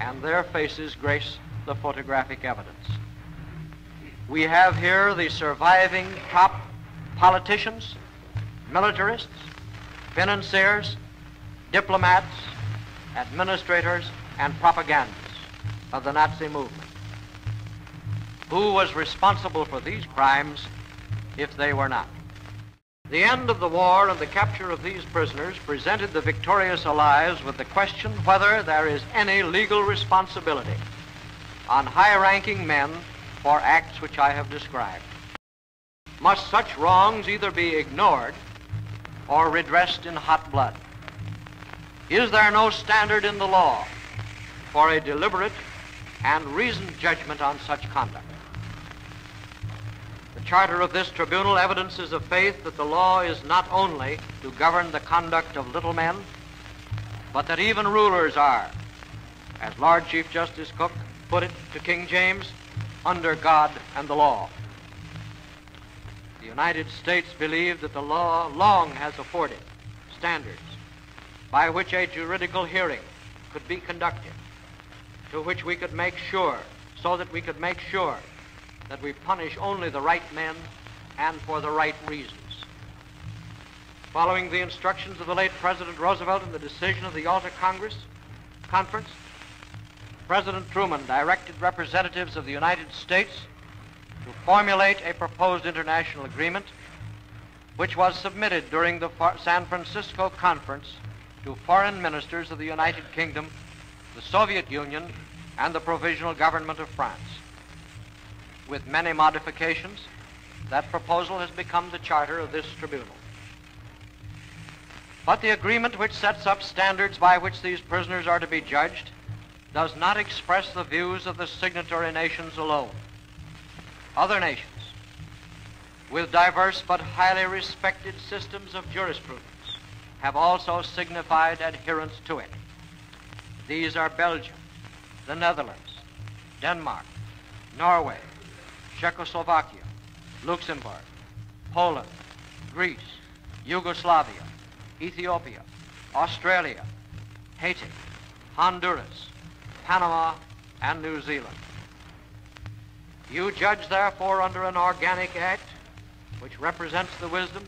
and their faces grace the photographic evidence. We have here the surviving top politicians, militarists, financiers, diplomats, administrators, and propagandists of the Nazi movement. Who was responsible for these crimes if they were not? The end of the war and the capture of these prisoners presented the victorious Allies with the question whether there is any legal responsibility on high-ranking men for acts which I have described. Must such wrongs either be ignored or redressed in hot blood? Is there no standard in the law for a deliberate and reasoned judgment on such conduct? Charter of this tribunal evidences a faith that the law is not only to govern the conduct of little men, but that even rulers are, as Lord Chief Justice Coke put it to King James, under God and the law. The United States believe that the law long has afforded standards by which a juridical hearing could be conducted, to which we could make sure, so that we could make sure that we punish only the right men and for the right reasons. Following the instructions of the late President Roosevelt and the decision of the Yalta Congress Conference, President Truman directed representatives of the United States to formulate a proposed international agreement which was submitted during the San Francisco Conference to foreign ministers of the United Kingdom, the Soviet Union, and the Provisional Government of France. With many modifications, that proposal has become the charter of this tribunal. But the agreement which sets up standards by which these prisoners are to be judged does not express the views of the signatory nations alone. Other nations, with diverse but highly respected systems of jurisprudence, have also signified adherence to it. These are Belgium, the Netherlands, Denmark, Norway, Czechoslovakia, Luxembourg, Poland, Greece, Yugoslavia, Ethiopia, Australia, Haiti, Honduras, Panama, and New Zealand. You judge, therefore, under an organic act which represents the wisdom,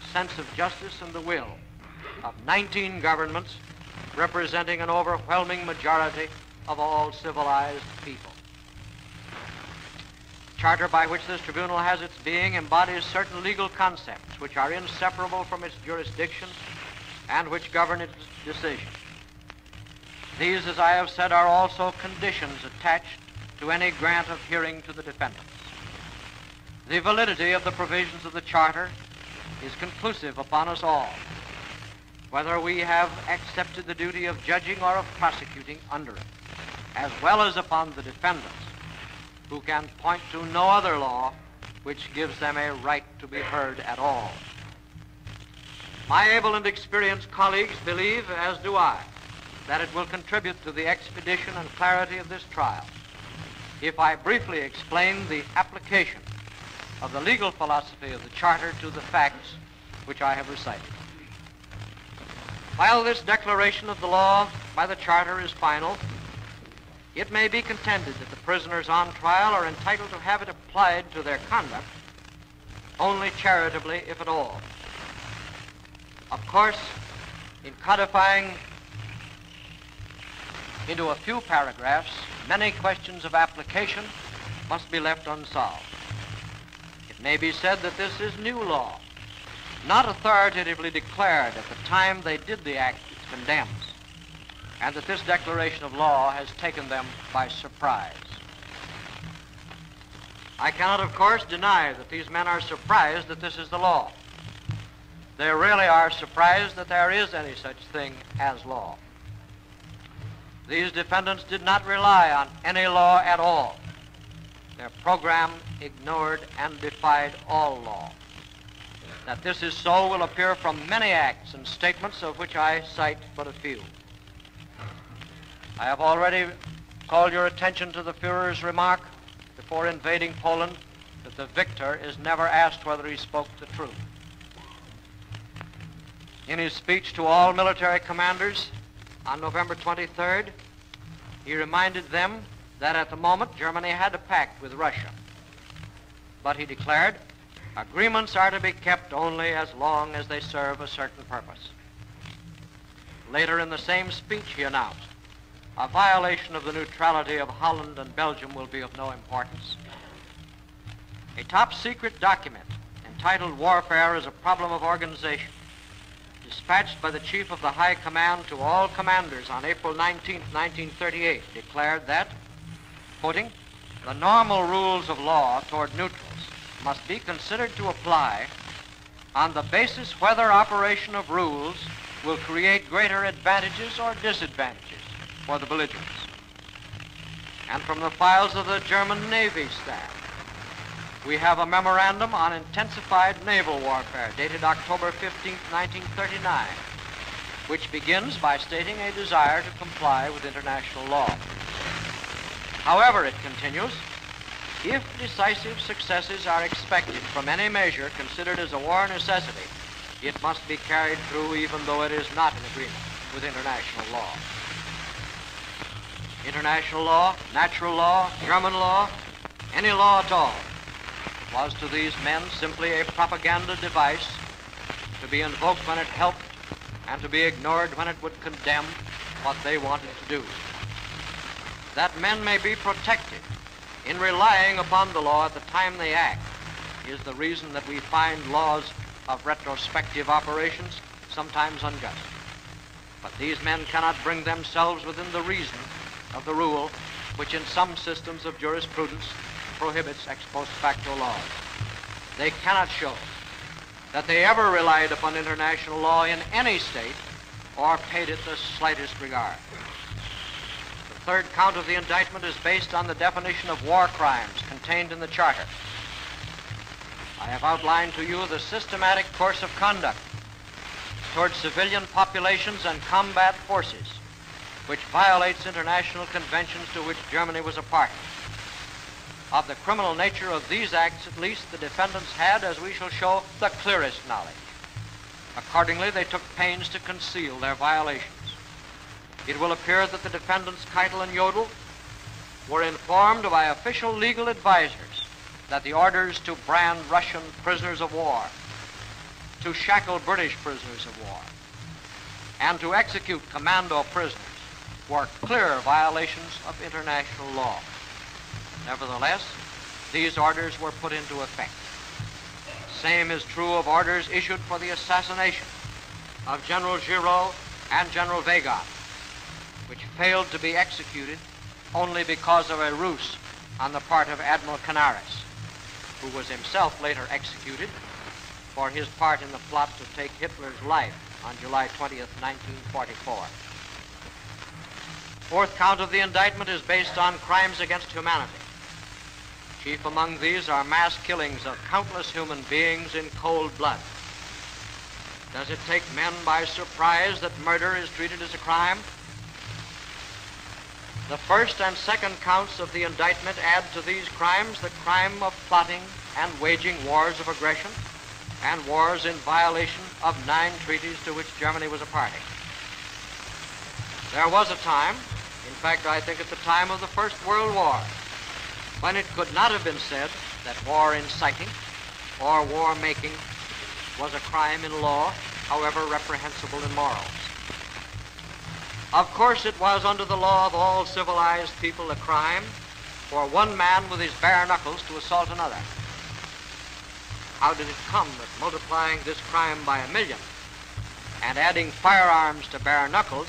the sense of justice, and the will of 19 governments representing an overwhelming majority of all civilized people. Charter by which this tribunal has its being embodies certain legal concepts which are inseparable from its jurisdiction and which govern its decisions. These, as I have said, are also conditions attached to any grant of hearing to the defendants. The validity of the provisions of the Charter is conclusive upon us all, whether we have accepted the duty of judging or of prosecuting under it, as well as upon the defendants, who can point to no other law which gives them a right to be heard at all. My able and experienced colleagues believe, as do I, that it will contribute to the expedition and clarity of this trial if I briefly explain the application of the legal philosophy of the Charter to the facts which I have recited. While this declaration of the law by the Charter is final, it may be contended that the prisoners on trial are entitled to have it applied to their conduct only charitably, if at all. Of course, in codifying into a few paragraphs, many questions of application must be left unsolved. It may be said that this is new law, not authoritatively declared at the time they did the act it condemns, and that this declaration of law has taken them by surprise. I cannot, of course, deny that these men are surprised that this is the law. They really are surprised that there is any such thing as law. These defendants did not rely on any law at all. Their program ignored and defied all law. That this is so will appear from many acts and statements of which I cite but a few. I have already called your attention to the Fuhrer's remark before invading Poland that the victor is never asked whether he spoke the truth. In his speech to all military commanders on November 23rd, he reminded them that at the moment Germany had a pact with Russia. But he declared, agreements are to be kept only as long as they serve a certain purpose. Later in the same speech, he announced, a violation of the neutrality of Holland and Belgium will be of no importance. A top secret document entitled Warfare as a Problem of Organization dispatched by the Chief of the High Command to all commanders on April 19, 1938, declared that, quoting, the normal rules of law toward neutrals must be considered to apply on the basis whether operation of rules will create greater advantages or disadvantages for the belligerents. And from the files of the German Navy staff, we have a memorandum on intensified naval warfare dated October 15, 1939, which begins by stating a desire to comply with international law. However, it continues, if decisive successes are expected from any measure considered as a war necessity, it must be carried through even though it is not in agreement with international law. International law, natural law, German law, any law at all, was to these men simply a propaganda device to be invoked when it helped and to be ignored when it would condemn what they wanted to do. That men may be protected in relying upon the law at the time they act is the reason that we find laws of retrospective operations sometimes unjust. But these men cannot bring themselves within the reason of the rule which in some systems of jurisprudence prohibits ex post facto laws. They cannot show that they ever relied upon international law in any state or paid it the slightest regard. The third count of the indictment is based on the definition of war crimes contained in the Charter. I have outlined to you the systematic course of conduct towards civilian populations and combat forces which violates international conventions to which Germany was a party. Of the criminal nature of these acts, at least, the defendants had, as we shall show, the clearest knowledge. Accordingly, they took pains to conceal their violations. It will appear that the defendants Keitel and Jodl were informed by official legal advisers that the orders to brand Russian prisoners of war, to shackle British prisoners of war, and to execute commando prisoners were clear violations of international law. Nevertheless, these orders were put into effect. Same is true of orders issued for the assassination of General Giraud and General Weygand, which failed to be executed only because of a ruse on the part of Admiral Canaris, who was himself later executed for his part in the plot to take Hitler's life on July 20th, 1944. Fourth count of the indictment is based on crimes against humanity. Chief among these are mass killings of countless human beings in cold blood. Does it take men by surprise that murder is treated as a crime? The first and second counts of the indictment add to these crimes the crime of plotting and waging wars of aggression and wars in violation of nine treaties to which Germany was a party. There was a time, fact, I think at the time of the First World War, when it could not have been said that war inciting or war making was a crime in law, however reprehensible in morals. Of course, it was under the law of all civilized people a crime for one man with his bare knuckles to assault another. How did it come that multiplying this crime by a million and adding firearms to bare knuckles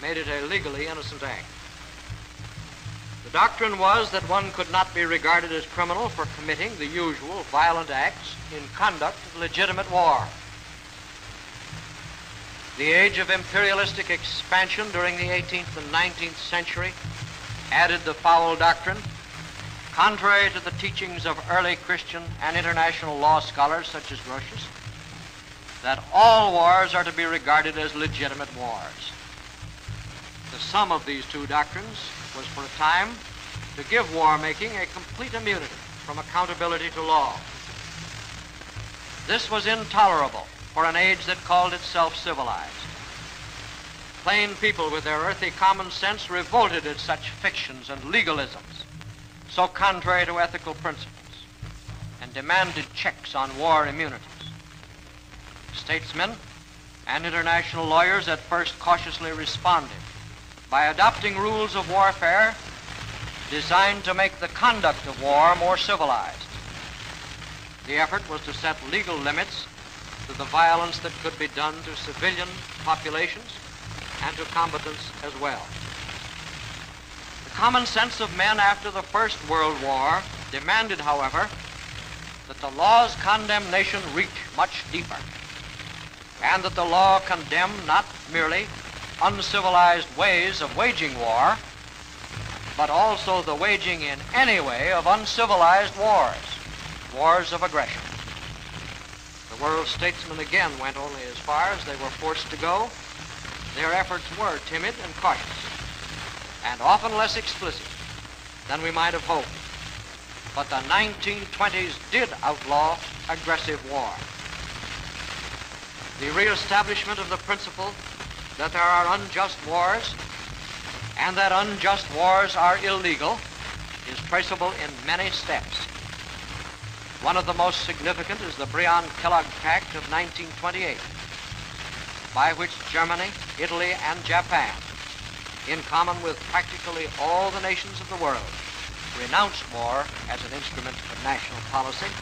made it a legally innocent act? The doctrine was that one could not be regarded as criminal for committing the usual violent acts in conduct of legitimate war. The age of imperialistic expansion during the 18th and 19th century added the foul doctrine, contrary to the teachings of early Christian and international law scholars such as Grotius, that all wars are to be regarded as legitimate wars. The sum of these two doctrines was for a time to give war making a complete immunity from accountability to law. This was intolerable for an age that called itself civilized. Plain people with their earthy common sense revolted at such fictions and legalisms, so contrary to ethical principles, and demanded checks on war immunities. Statesmen and international lawyers at first cautiously responded by adopting rules of warfare designed to make the conduct of war more civilized. The effort was to set legal limits to the violence that could be done to civilian populations and to combatants as well. The common sense of men after the First World War demanded, however, that the law's condemnation reach much deeper. and that the law condemn not merely uncivilized ways of waging war, but also the waging in any way of uncivilized wars, wars of aggression. The world statesmen again went only as far as they were forced to go. Their efforts were timid and cautious, and often less explicit than we might have hoped. But the 1920s did outlaw aggressive war. The reestablishment of the principle that there are unjust wars and that unjust wars are illegal is traceable in many steps. One of the most significant is the Briand-Kellogg Pact of 1928, by which Germany, Italy, and Japan, in common with practically all the nations of the world, renounced war as an instrument of national policy,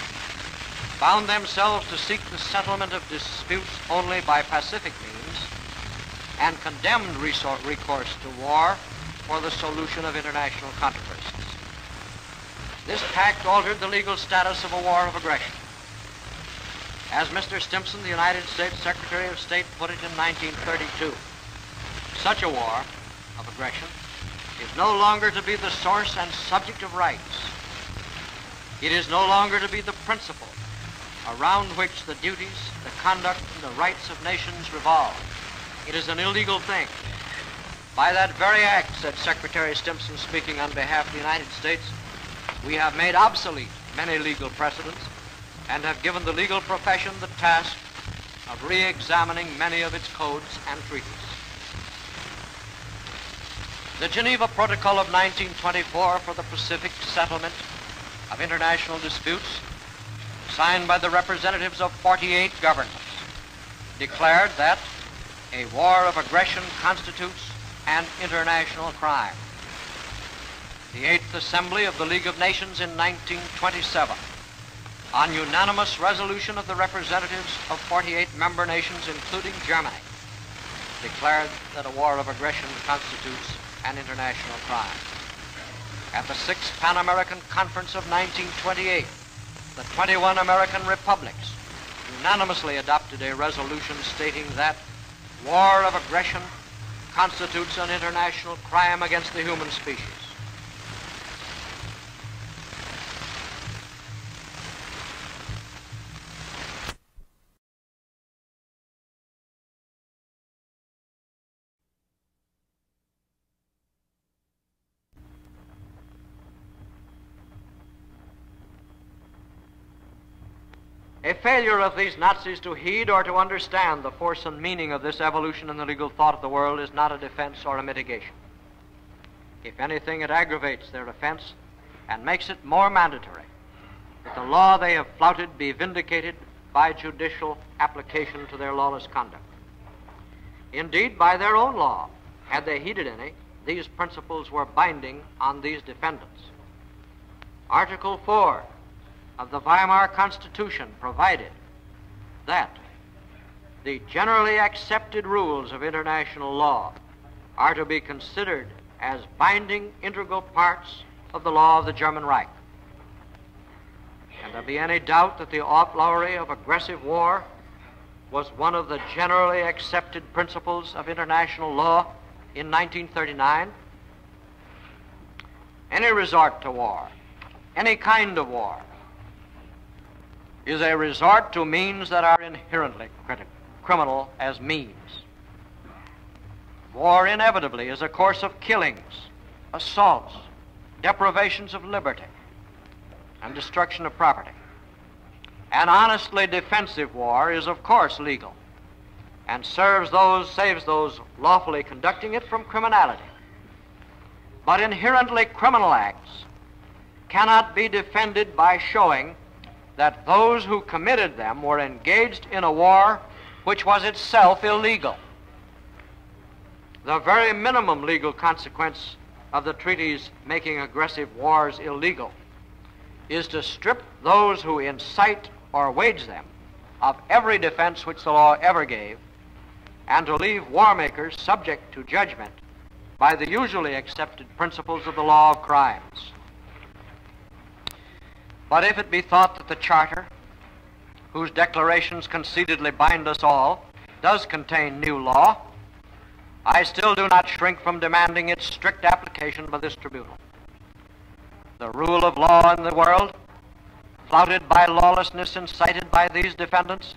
found themselves to seek the settlement of disputes only by pacific means, and condemned recourse to war for the solution of international controversies. This pact altered the legal status of a war of aggression. As Mr. Stimson, the United States Secretary of State, put it in 1932, such a war of aggression is no longer to be the source and subject of rights. It is no longer to be the principle around which the duties, the conduct, and the rights of nations revolve. It is an illegal thing. By that very act, said Secretary Stimson, speaking on behalf of the United States, we have made obsolete many legal precedents and have given the legal profession the task of re-examining many of its codes and treaties. The Geneva Protocol of 1924 for the Pacific settlement of international disputes, signed by the representatives of 48 governments, declared that a war of aggression constitutes an international crime. The Eighth Assembly of the League of Nations in 1927, on unanimous resolution of the representatives of 48 member nations, including Germany, declared that a war of aggression constitutes an international crime. At the Sixth Pan American Conference of 1928, the 21 American republics unanimously adopted a resolution stating that war of aggression constitutes an international crime against the human species. A failure of these Nazis to heed or to understand the force and meaning of this evolution in the legal thought of the world is not a defense or a mitigation. If anything, it aggravates their offense and makes it more mandatory that the law they have flouted be vindicated by judicial application to their lawless conduct. Indeed, by their own law, had they heeded any, these principles were binding on these defendants. Article 4 of the Weimar Constitution provided that the generally accepted rules of international law are to be considered as binding integral parts of the law of the German Reich. Can there be any doubt that the outlawry of aggressive war was one of the generally accepted principles of international law in 1939? Any resort to war, any kind of war, is a resort to means that are inherently criminal as means. War inevitably is a course of killings, assaults, deprivations of liberty, and destruction of property. An honestly defensive war is, of course, legal and serves those, saves those lawfully conducting it from criminality. But inherently criminal acts cannot be defended by showing that those who committed them were engaged in a war which was itself illegal. The very minimum legal consequence of the treaties making aggressive wars illegal is to strip those who incite or wage them of every defense which the law ever gave and to leave war makers subject to judgment by the usually accepted principles of the law of crimes. But if it be thought that the Charter, whose declarations conceitedly bind us all, does contain new law, I still do not shrink from demanding its strict application by this tribunal. The rule of law in the world, flouted by lawlessness incited by these defendants,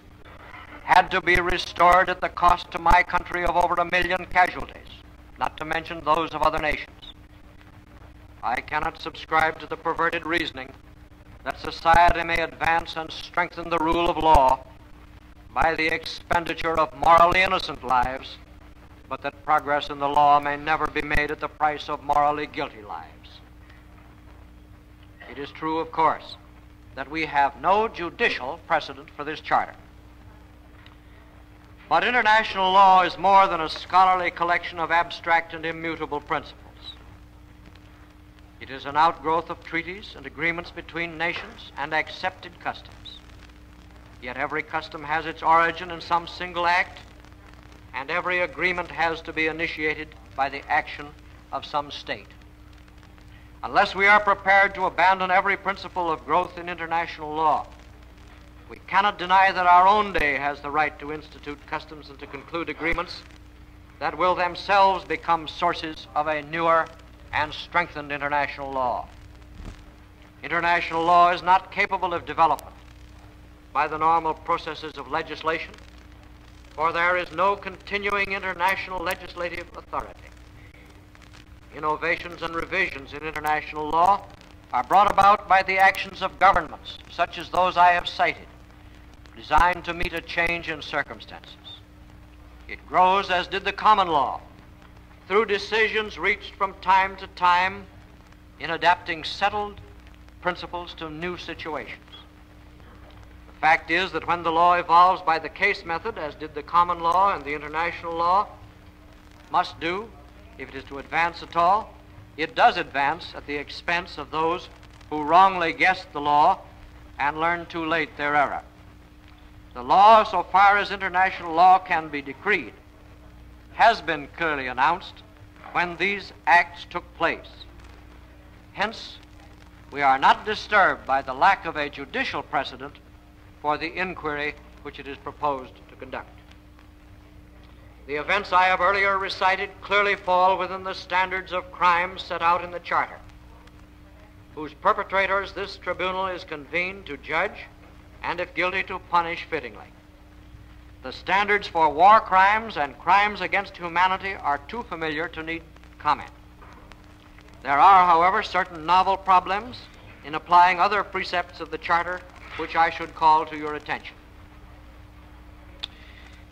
had to be restored at the cost to my country of over a million casualties, not to mention those of other nations. I cannot subscribe to the perverted reasoning that society may advance and strengthen the rule of law by the expenditure of morally innocent lives, but that progress in the law may never be made at the price of morally guilty lives. It is true, of course, that we have no judicial precedent for this charter. But international law is more than a scholarly collection of abstract and immutable principles. It is an outgrowth of treaties and agreements between nations and accepted customs. Yet every custom has its origin in some single act, and every agreement has to be initiated by the action of some state. Unless we are prepared to abandon every principle of growth in international law, we cannot deny that our own day has the right to institute customs and to conclude agreements that will themselves become sources of a newer and strengthened international law. International law is not capable of development by the normal processes of legislation, for there is no continuing international legislative authority. Innovations and revisions in international law are brought about by the actions of governments, such as those I have cited, designed to meet a change in circumstances. It grows as did the common law, through decisions reached from time to time in adapting settled principles to new situations. The fact is that when the law evolves by the case method, as did the common law and the international law must do, if it is to advance at all, it does advance at the expense of those who wrongly guessed the law and learned too late their error. The law, so far as international law can be decreed, has been clearly announced when these acts took place. Hence, we are not disturbed by the lack of a judicial precedent for the inquiry which it is proposed to conduct. The events I have earlier recited clearly fall within the standards of crime set out in the Charter, whose perpetrators this tribunal is convened to judge and, if guilty, to punish fittingly. The standards for war crimes and crimes against humanity are too familiar to need comment. There are, however, certain novel problems in applying other precepts of the Charter which I should call to your attention.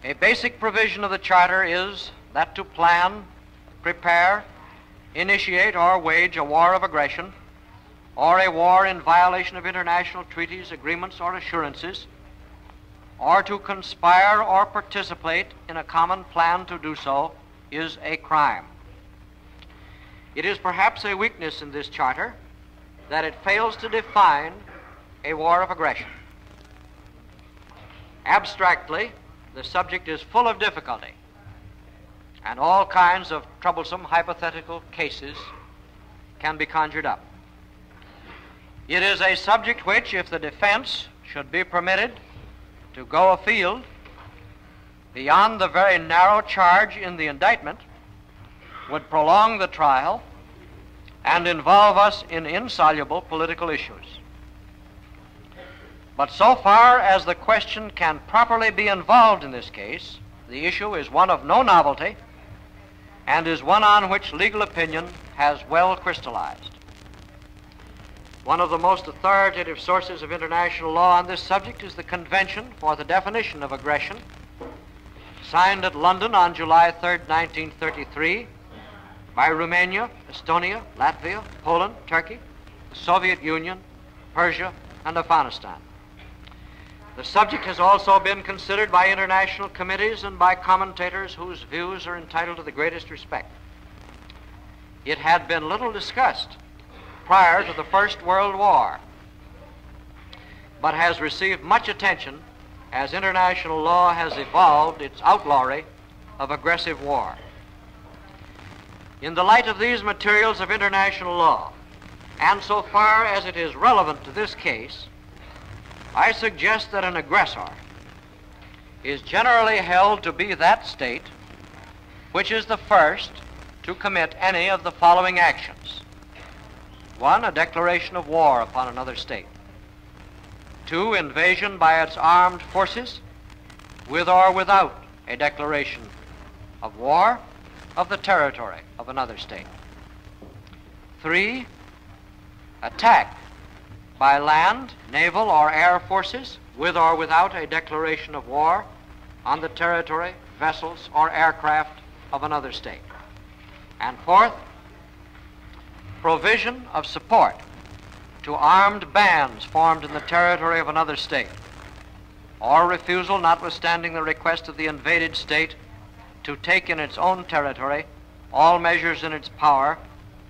A basic provision of the Charter is that to plan, prepare, initiate, or wage a war of aggression, or a war in violation of international treaties, agreements, or assurances, or to conspire or participate in a common plan to do so is a crime. It is perhaps a weakness in this charter that it fails to define a war of aggression. Abstractly, the subject is full of difficulty, and all kinds of troublesome hypothetical cases can be conjured up. It is a subject which, if the defense should be permitted to go afield beyond the very narrow charge in the indictment would prolong the trial and involve us in insoluble political issues. But so far as the question can properly be involved in this case, the issue is one of no novelty and is one on which legal opinion has well crystallized. One of the most authoritative sources of international law on this subject is the Convention for the Definition of Aggression, signed at London on July 3, 1933, by Romania, Estonia, Latvia, Poland, Turkey, the Soviet Union, Persia, and Afghanistan. The subject has also been considered by international committees and by commentators whose views are entitled to the greatest respect. It had been little discussed prior to the First World War, but has received much attention as international law has evolved its outlawry of aggressive war. In the light of these materials of international law, and so far as it is relevant to this case, I suggest that an aggressor is generally held to be that state which is the first to commit any of the following actions. One, a declaration of war upon another state. Two, invasion by its armed forces, with or without a declaration of war of the territory of another state. Three, attack by land, naval, or air forces, with or without a declaration of war on the territory, vessels, or aircraft of another state. And fourth, provision of support to armed bands formed in the territory of another state, or refusal, notwithstanding the request of the invaded state, to take in its own territory all measures in its power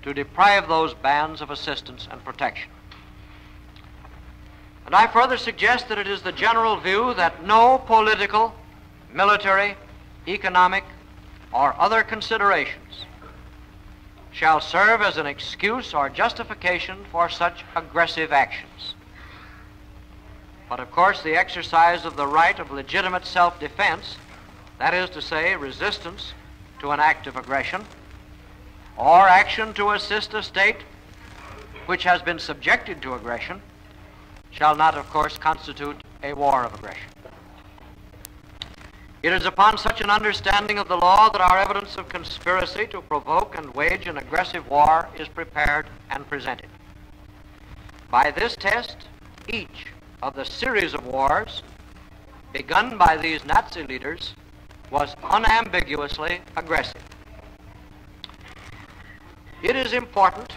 to deprive those bands of assistance and protection. And I further suggest that it is the general view that no political, military, economic, or other considerations shall serve as an excuse or justification for such aggressive actions. But of course, the exercise of the right of legitimate self defense, that is to say, resistance to an act of aggression, or action to assist a state which has been subjected to aggression, shall not, of course, constitute a war of aggression. It is upon such an understanding of the law that our evidence of conspiracy to provoke and wage an aggressive war is prepared and presented. By this test, each of the series of wars begun by these Nazi leaders was unambiguously aggressive. It is important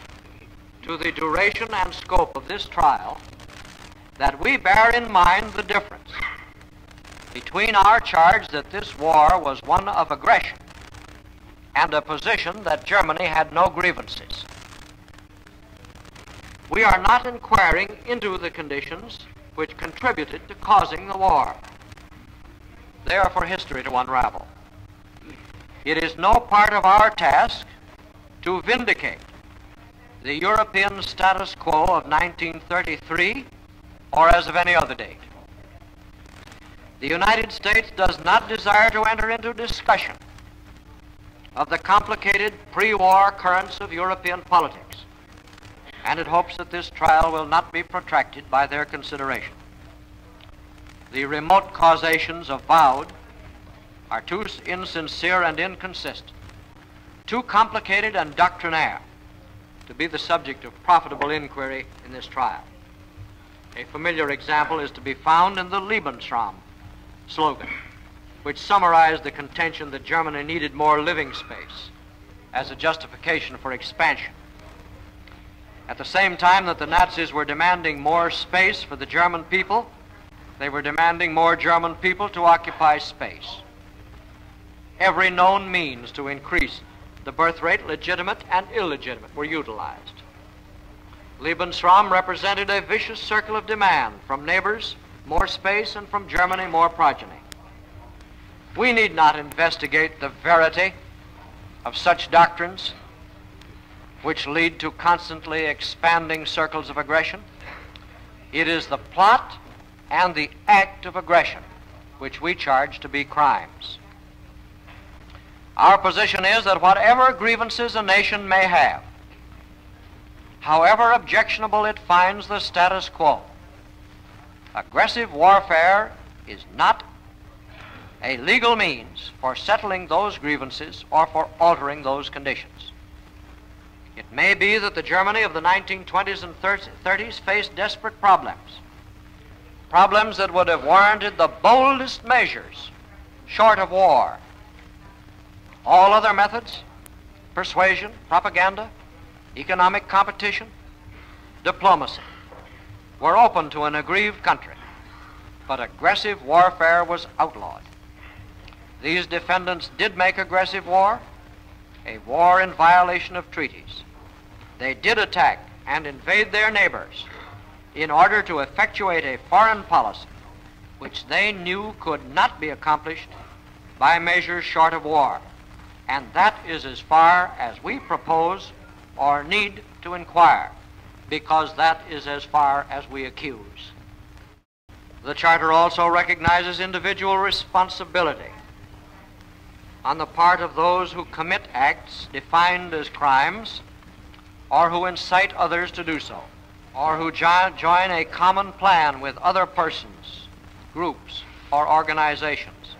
to the duration and scope of this trial that we bear in mind the difference between our charge that this war was one of aggression and a position that Germany had no grievances. We are not inquiring into the conditions which contributed to causing the war. They are for history to unravel. It is no part of our task to vindicate the European status quo of 1933 or as of any other date. The United States does not desire to enter into discussion of the complicated pre-war currents of European politics, and it hopes that this trial will not be protracted by their consideration. The remote causations avowed are too insincere and inconsistent, too complicated and doctrinaire to be the subject of profitable inquiry in this trial. A familiar example is to be found in the Lebensraum slogan, which summarized the contention that Germany needed more living space as a justification for expansion. At the same time that the Nazis were demanding more space for the German people, they were demanding more German people to occupy space. Every known means to increase the birth rate, legitimate and illegitimate, were utilized. Lebensraum represented a vicious circle of demand from neighbors more space, and from Germany, more progeny. We need not investigate the verity of such doctrines which lead to constantly expanding circles of aggression. It is the plot and the act of aggression which we charge to be crimes. Our position is that whatever grievances a nation may have, however objectionable it finds the status quo, Aggressive warfare is not a legal means for settling those grievances or for altering those conditions. It may be that the Germany of the 1920s and 30s faced desperate problems, problems that would have warranted the boldest measures short of war. All other methods, persuasion, propaganda, economic competition, diplomacy, were open to an aggrieved country, but aggressive warfare was outlawed. These defendants did make aggressive war, a war in violation of treaties. They did attack and invade their neighbors in order to effectuate a foreign policy which they knew could not be accomplished by measures short of war. And that is as far as we propose or need to inquire because that is as far as we accuse. The Charter also recognizes individual responsibility on the part of those who commit acts defined as crimes or who incite others to do so, or who jo- join a common plan with other persons, groups, or organizations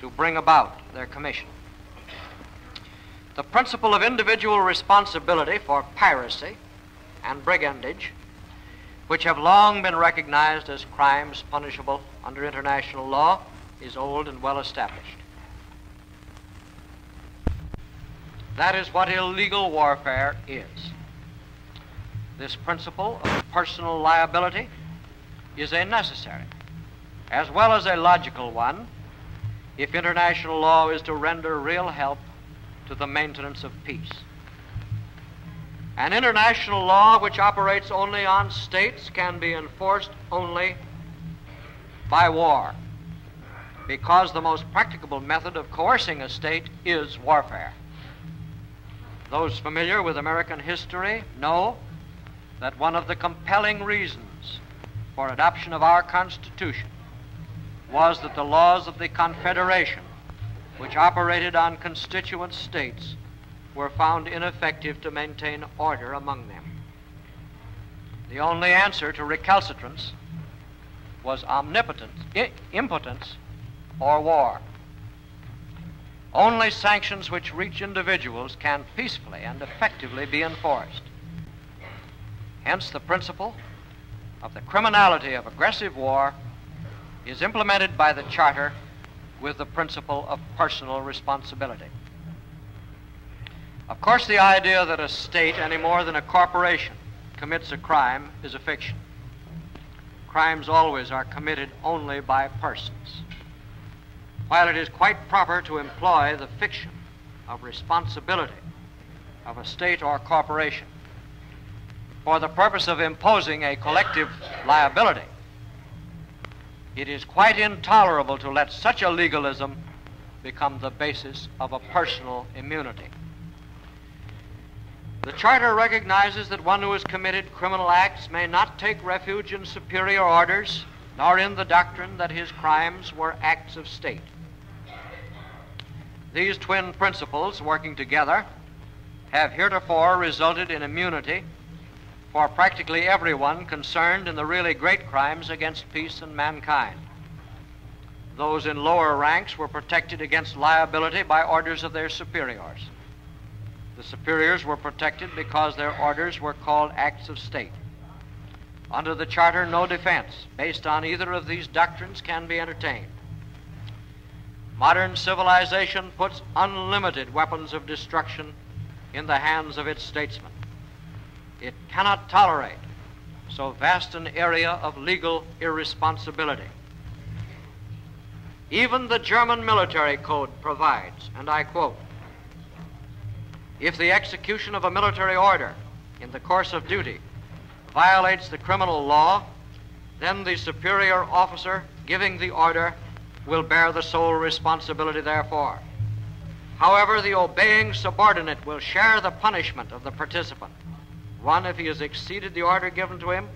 to bring about their commission. The principle of individual responsibility for piracy and brigandage, which have long been recognized as crimes punishable under international law, is old and well established. That is what illegal warfare is. This principle of personal liability is a necessary as well as a logical one if international law is to render real help to the maintenance of peace. An international law which operates only on states can be enforced only by war because the most practicable method of coercing a state is warfare. Those familiar with American history know that one of the compelling reasons for adoption of our Constitution was that the laws of the Confederation, which operated on constituent states, were found ineffective to maintain order among them. The only answer to recalcitrance was omnipotence, I- impotence, or war. Only sanctions which reach individuals can peacefully and effectively be enforced. Hence, the principle of the criminality of aggressive war is implemented by the Charter with the principle of personal responsibility. Of course, the idea that a state, any more than a corporation, commits a crime is a fiction. Crimes always are committed only by persons. While it is quite proper to employ the fiction of responsibility of a state or corporation for the purpose of imposing a collective liability, it is quite intolerable to let such a legalism become the basis of a personal immunity. The Charter recognizes that one who has committed criminal acts may not take refuge in superior orders, nor in the doctrine that his crimes were acts of state. These twin principles, working together, have heretofore resulted in immunity for practically everyone concerned in the really great crimes against peace and mankind. Those in lower ranks were protected against liability by orders of their superiors. The superiors were protected because their orders were called acts of state. Under the Charter, no defense based on either of these doctrines can be entertained. Modern civilization puts unlimited weapons of destruction in the hands of its statesmen. It cannot tolerate so vast an area of legal irresponsibility. Even the German military code provides, and I quote, if the execution of a military order in the course of duty violates the criminal law, then the superior officer giving the order will bear the sole responsibility therefor. However, the obeying subordinate will share the punishment of the participant. One, if he has exceeded the order given to him,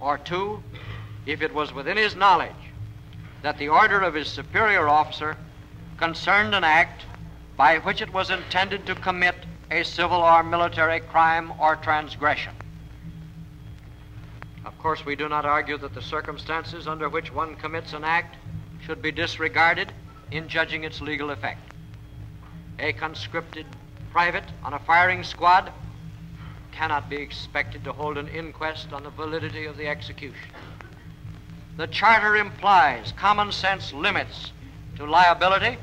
or two, if it was within his knowledge that the order of his superior officer concerned an act by which it was intended to commit a civil or military crime or transgression. Of course, we do not argue that the circumstances under which one commits an act should be disregarded in judging its legal effect. A conscripted private on a firing squad cannot be expected to hold an inquest on the validity of the execution. The Charter implies common sense limits to liability,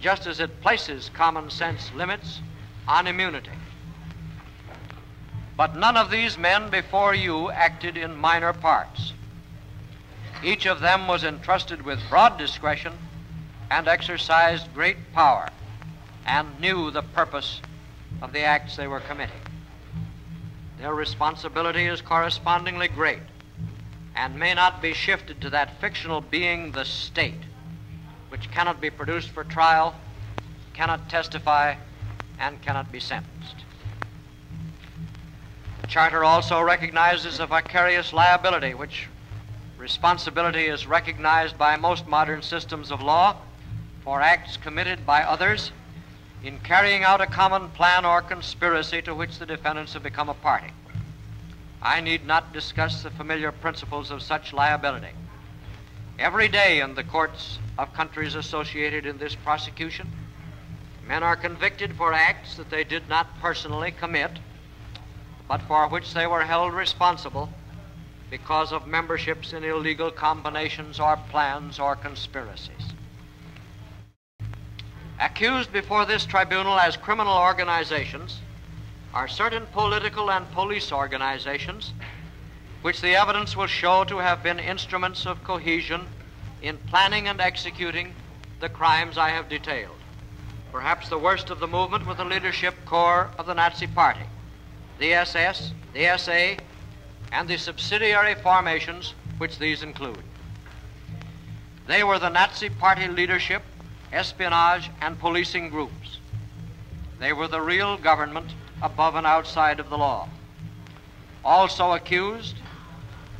just as it places common sense limits on immunity. But none of these men before you acted in minor parts. Each of them was entrusted with broad discretion and exercised great power and knew the purpose of the acts they were committing. Their responsibility is correspondingly great and may not be shifted to that fictional being, the state, which cannot be produced for trial, cannot testify, and cannot be sentenced. The Charter also recognizes a vicarious liability which Responsibility is recognized by most modern systems of law for acts committed by others in carrying out a common plan or conspiracy to which the defendants have become a party. I need not discuss the familiar principles of such liability. Every day in the courts of countries associated in this prosecution, men are convicted for acts that they did not personally commit, but for which they were held responsible because of memberships in illegal combinations or plans or conspiracies. Accused before this tribunal as criminal organizations are certain political and police organizations which the evidence will show to have been instruments of cohesion in planning and executing the crimes I have detailed. Perhaps the worst of the movement was the leadership corps of the Nazi Party, the SS, the SA, and the subsidiary formations which these include. They were the Nazi Party leadership, espionage, and policing groups. They were the real government above and outside of the law. Also accused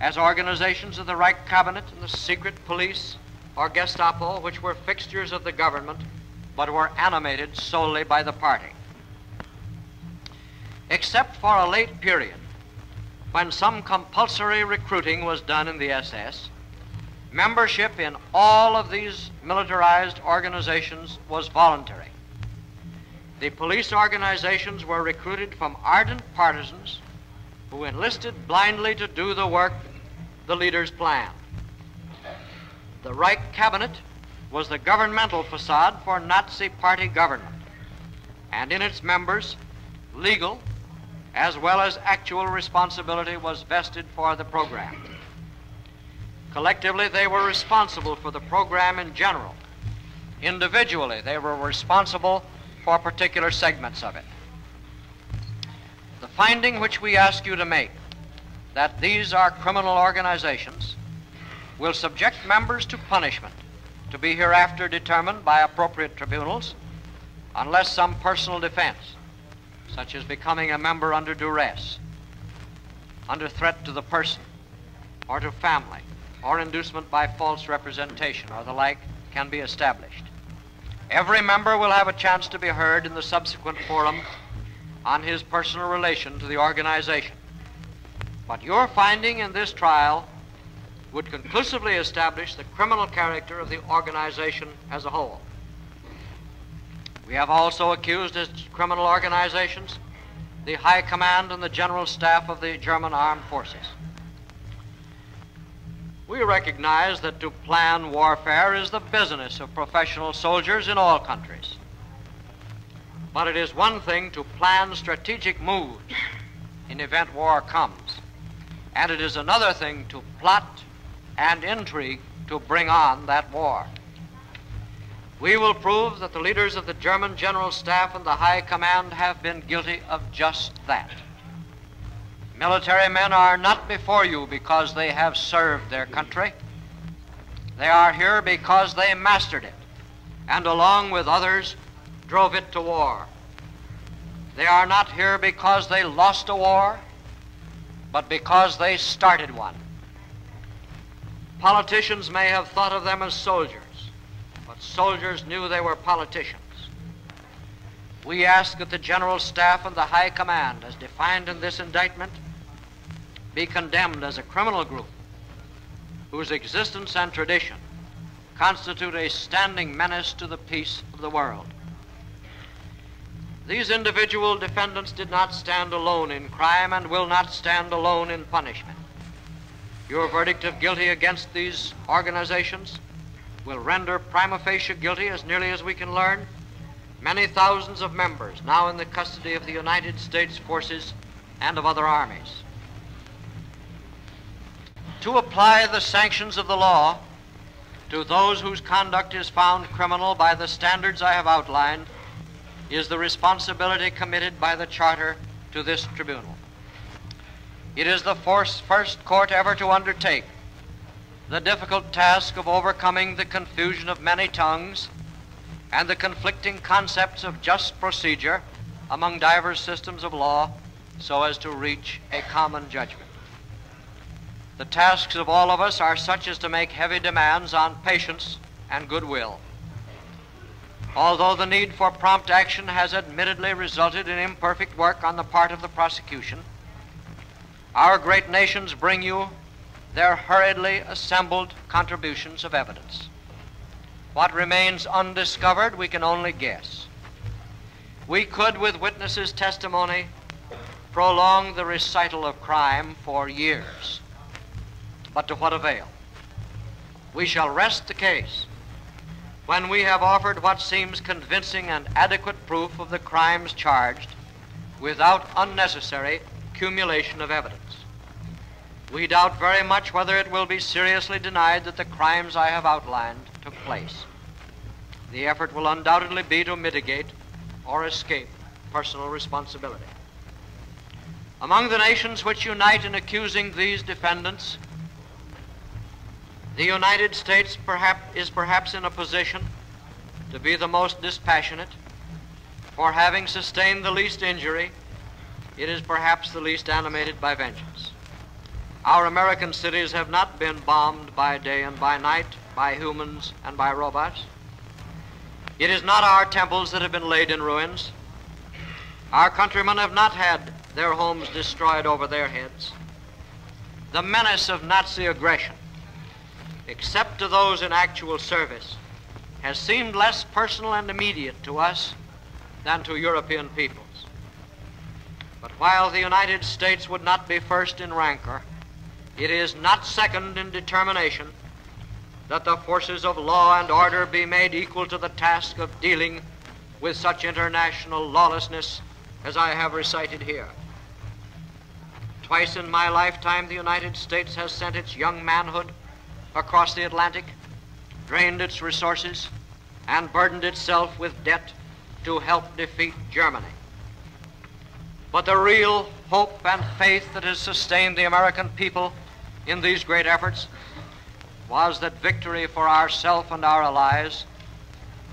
as organizations of the Reich Cabinet and the secret police or Gestapo, which were fixtures of the government but were animated solely by the party. Except for a late period when some compulsory recruiting was done in the SS, membership in all of these militarized organizations was voluntary. The police organizations were recruited from ardent partisans who enlisted blindly to do the work the leaders planned. The Reich Cabinet was the governmental facade for Nazi Party government, and in its members, legal as well as actual responsibility was vested for the program. Collectively, they were responsible for the program in general. Individually, they were responsible for particular segments of it. The finding which we ask you to make that these are criminal organizations will subject members to punishment to be hereafter determined by appropriate tribunals unless some personal defense, such as becoming a member under duress, under threat to the person or to family, or inducement by false representation or the like, can be established. Every member will have a chance to be heard in the subsequent forum on his personal relation to the organization. But your finding in this trial would conclusively establish the criminal character of the organization as a whole. We have also accused as criminal organizations the High Command and the General Staff of the German Armed Forces. We recognize that to plan warfare is the business of professional soldiers in all countries. But it is one thing to plan strategic moves in event war comes, and it is another thing to plot and intrigue to bring on that war. We will prove that the leaders of the German General Staff and the High Command have been guilty of just that. Military men are not before you because they have served their country. They are here because they mastered it and, along with others, drove it to war. They are not here because they lost a war, but because they started one. Politicians may have thought of them as soldiers, but soldiers knew they were politicians. We ask that the General Staff and the High Command, as defined in this indictment, be condemned as a criminal group whose existence and tradition constitute a standing menace to the peace of the world. These individual defendants did not stand alone in crime and will not stand alone in punishment. Your verdict of guilty against these organizations will render prima facie guilty, as nearly as we can learn, many thousands of members now in the custody of the United States forces and of other armies. To apply the sanctions of the law to those whose conduct is found criminal by the standards I have outlined is the responsibility committed by the Charter to this tribunal. It is the first court ever to undertake the difficult task of overcoming the confusion of many tongues and the conflicting concepts of just procedure among diverse systems of law so as to reach a common judgment. the tasks of all of us are such as to make heavy demands on patience and goodwill. Although the need for prompt action has admittedly resulted in imperfect work on the part of the prosecution, our great nations bring you their hurriedly assembled contributions of evidence. What remains undiscovered, we can only guess. We could, with witnesses' testimony, prolong the recital of crime for years. But to what avail? We shall rest the case when we have offered what seems convincing and adequate proof of the crimes charged without unnecessary accumulation of evidence. We doubt very much whether it will be seriously denied that the crimes I have outlined took place. The effort will undoubtedly be to mitigate or escape personal responsibility. Among the nations which unite in accusing these defendants, the United States perhaps, is perhaps in a position to be the most dispassionate, for having sustained the least injury, it is perhaps the least animated by vengeance. Our American cities have not been bombed by day and by night by humans and by robots. It is not our temples that have been laid in ruins. Our countrymen have not had their homes destroyed over their heads. The menace of Nazi aggression, except to those in actual service, has seemed less personal and immediate to us than to European peoples. But while the United States would not be first in rancor, it is not second in determination that the forces of law and order be made equal to the task of dealing with such international lawlessness as I have recited here. Twice in my lifetime, the United States has sent its young manhood across the Atlantic, drained its resources, and burdened itself with debt to help defeat Germany. But the real hope and faith that has sustained the American people in these great efforts was that victory for ourself and our allies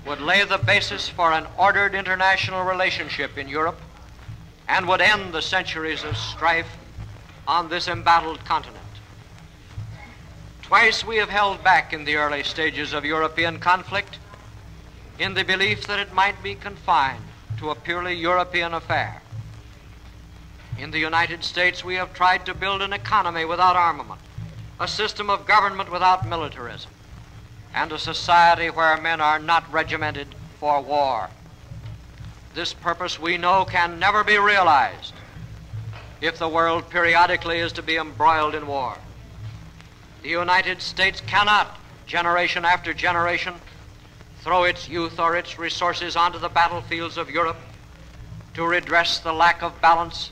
would lay the basis for an ordered international relationship in Europe and would end the centuries of strife on this embattled continent. Twice we have held back in the early stages of European conflict in the belief that it might be confined to a purely European affair. In the United States, we have tried to build an economy without armament, a system of government without militarism, and a society where men are not regimented for war. This purpose we know can never be realized if the world periodically is to be embroiled in war. The United States cannot, generation after generation, throw its youth or its resources onto the battlefields of Europe to redress the lack of balance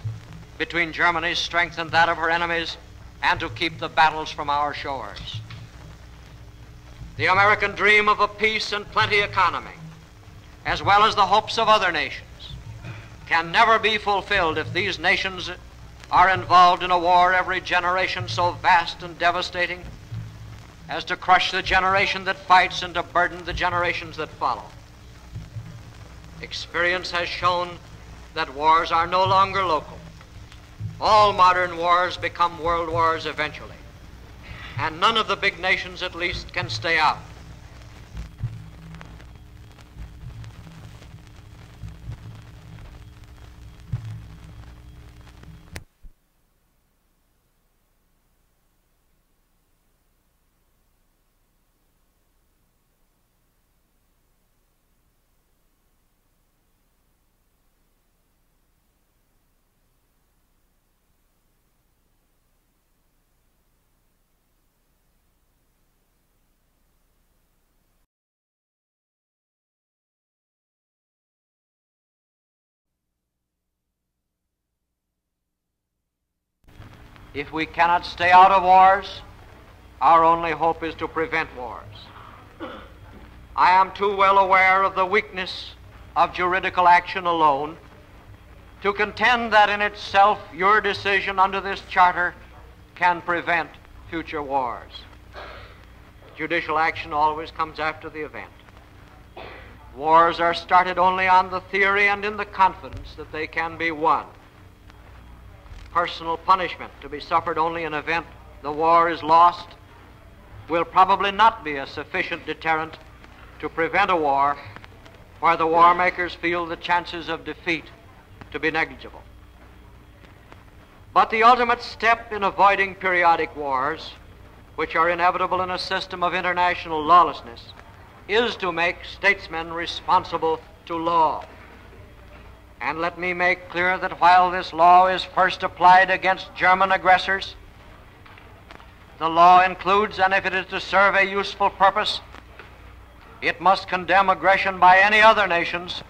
between Germany's strength and that of her enemies and to keep the battles from our shores. The American dream of a peace and plenty economy, as well as the hopes of other nations, can never be fulfilled if these nations are involved in a war every generation so vast and devastating as to crush the generation that fights and to burden the generations that follow. Experience has shown that wars are no longer local. All modern wars become world wars eventually, and none of the big nations, at least, can stay out. If we cannot stay out of wars, our only hope is to prevent wars. I am too well aware of the weakness of juridical action alone to contend that in itself your decision under this charter can prevent future wars. Judicial action always comes after the event. Wars are started only on the theory and in the confidence that they can be won personal punishment to be suffered only in event the war is lost will probably not be a sufficient deterrent to prevent a war where the war makers feel the chances of defeat to be negligible. But the ultimate step in avoiding periodic wars, which are inevitable in a system of international lawlessness, is to make statesmen responsible to law. And let me make clear that while this law is first applied against German aggressors, the law includes, and if it is to serve a useful purpose, it must condemn aggression by any other nations,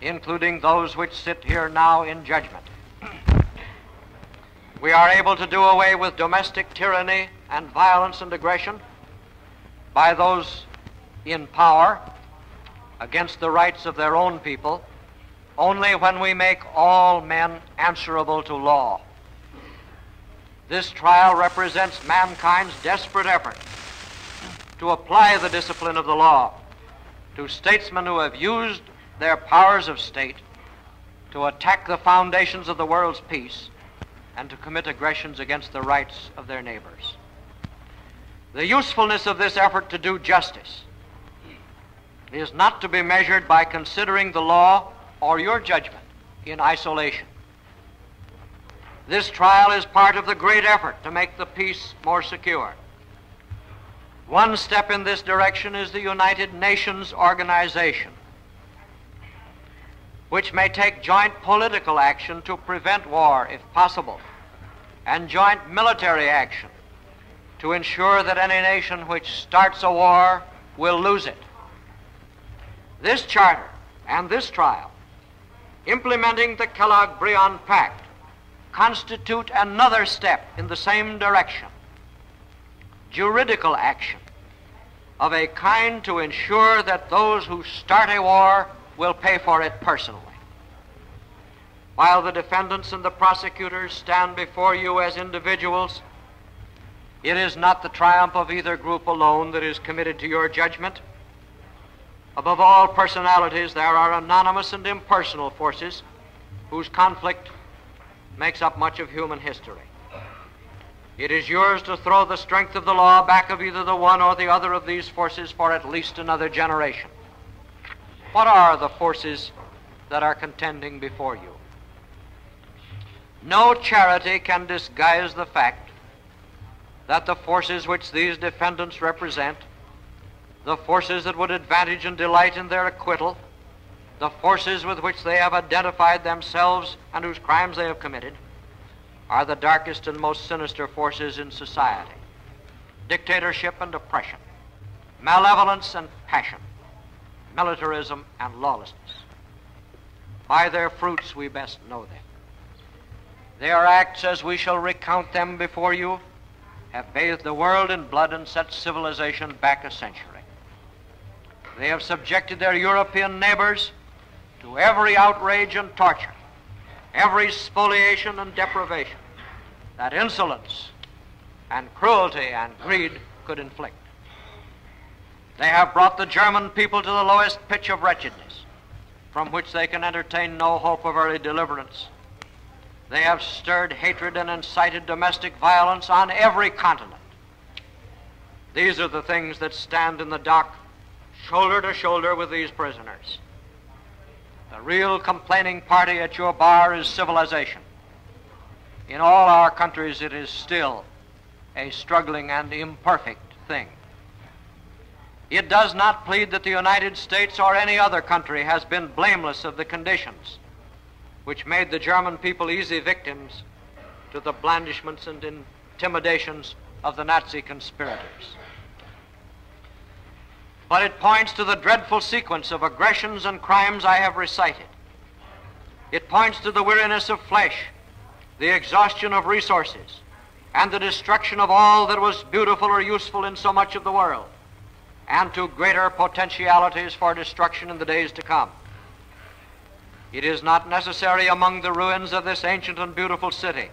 including those which sit here now in judgment. we are able to do away with domestic tyranny and violence and aggression by those in power against the rights of their own people only when we make all men answerable to law. This trial represents mankind's desperate effort to apply the discipline of the law to statesmen who have used their powers of state to attack the foundations of the world's peace and to commit aggressions against the rights of their neighbors. The usefulness of this effort to do justice is not to be measured by considering the law or your judgment in isolation. This trial is part of the great effort to make the peace more secure. One step in this direction is the United Nations organization, which may take joint political action to prevent war if possible, and joint military action to ensure that any nation which starts a war will lose it. This charter and this trial, implementing the Kellogg Briand Pact, constitute another step in the same direction juridical action of a kind to ensure that those who start a war will pay for it personally. While the defendants and the prosecutors stand before you as individuals, it is not the triumph of either group alone that is committed to your judgment. Above all personalities, there are anonymous and impersonal forces whose conflict makes up much of human history. It is yours to throw the strength of the law back of either the one or the other of these forces for at least another generation. What are the forces that are contending before you? No charity can disguise the fact that the forces which these defendants represent, the forces that would advantage and delight in their acquittal, the forces with which they have identified themselves and whose crimes they have committed, are the darkest and most sinister forces in society dictatorship and oppression, malevolence and passion, militarism and lawlessness. By their fruits we best know them. Their acts, as we shall recount them before you, have bathed the world in blood and set civilization back a century. They have subjected their European neighbors to every outrage and torture, every spoliation and deprivation that insolence and cruelty and greed could inflict. They have brought the German people to the lowest pitch of wretchedness, from which they can entertain no hope of early deliverance. They have stirred hatred and incited domestic violence on every continent. These are the things that stand in the dock, shoulder to shoulder with these prisoners. The real complaining party at your bar is civilization. In all our countries, it is still a struggling and imperfect thing. It does not plead that the United States or any other country has been blameless of the conditions which made the German people easy victims to the blandishments and intimidations of the Nazi conspirators. But it points to the dreadful sequence of aggressions and crimes I have recited. It points to the weariness of flesh the exhaustion of resources, and the destruction of all that was beautiful or useful in so much of the world, and to greater potentialities for destruction in the days to come. It is not necessary among the ruins of this ancient and beautiful city,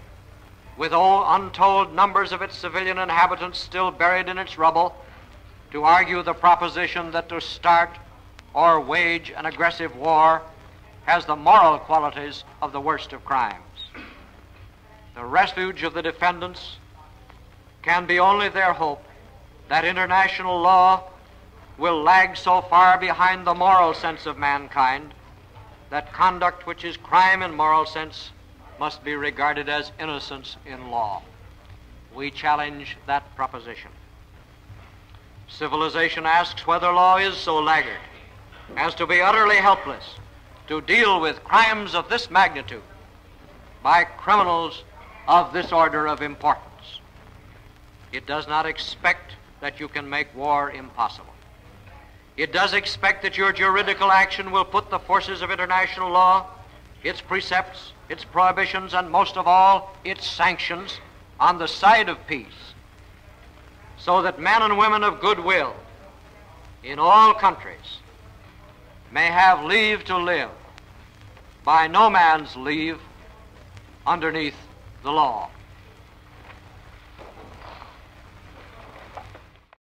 with all untold numbers of its civilian inhabitants still buried in its rubble, to argue the proposition that to start or wage an aggressive war has the moral qualities of the worst of crimes. The refuge of the defendants can be only their hope that international law will lag so far behind the moral sense of mankind that conduct which is crime in moral sense must be regarded as innocence in law. We challenge that proposition. Civilization asks whether law is so laggard as to be utterly helpless to deal with crimes of this magnitude by criminals of this order of importance. It does not expect that you can make war impossible. It does expect that your juridical action will put the forces of international law, its precepts, its prohibitions, and most of all, its sanctions on the side of peace, so that men and women of goodwill in all countries may have leave to live by no man's leave underneath the law.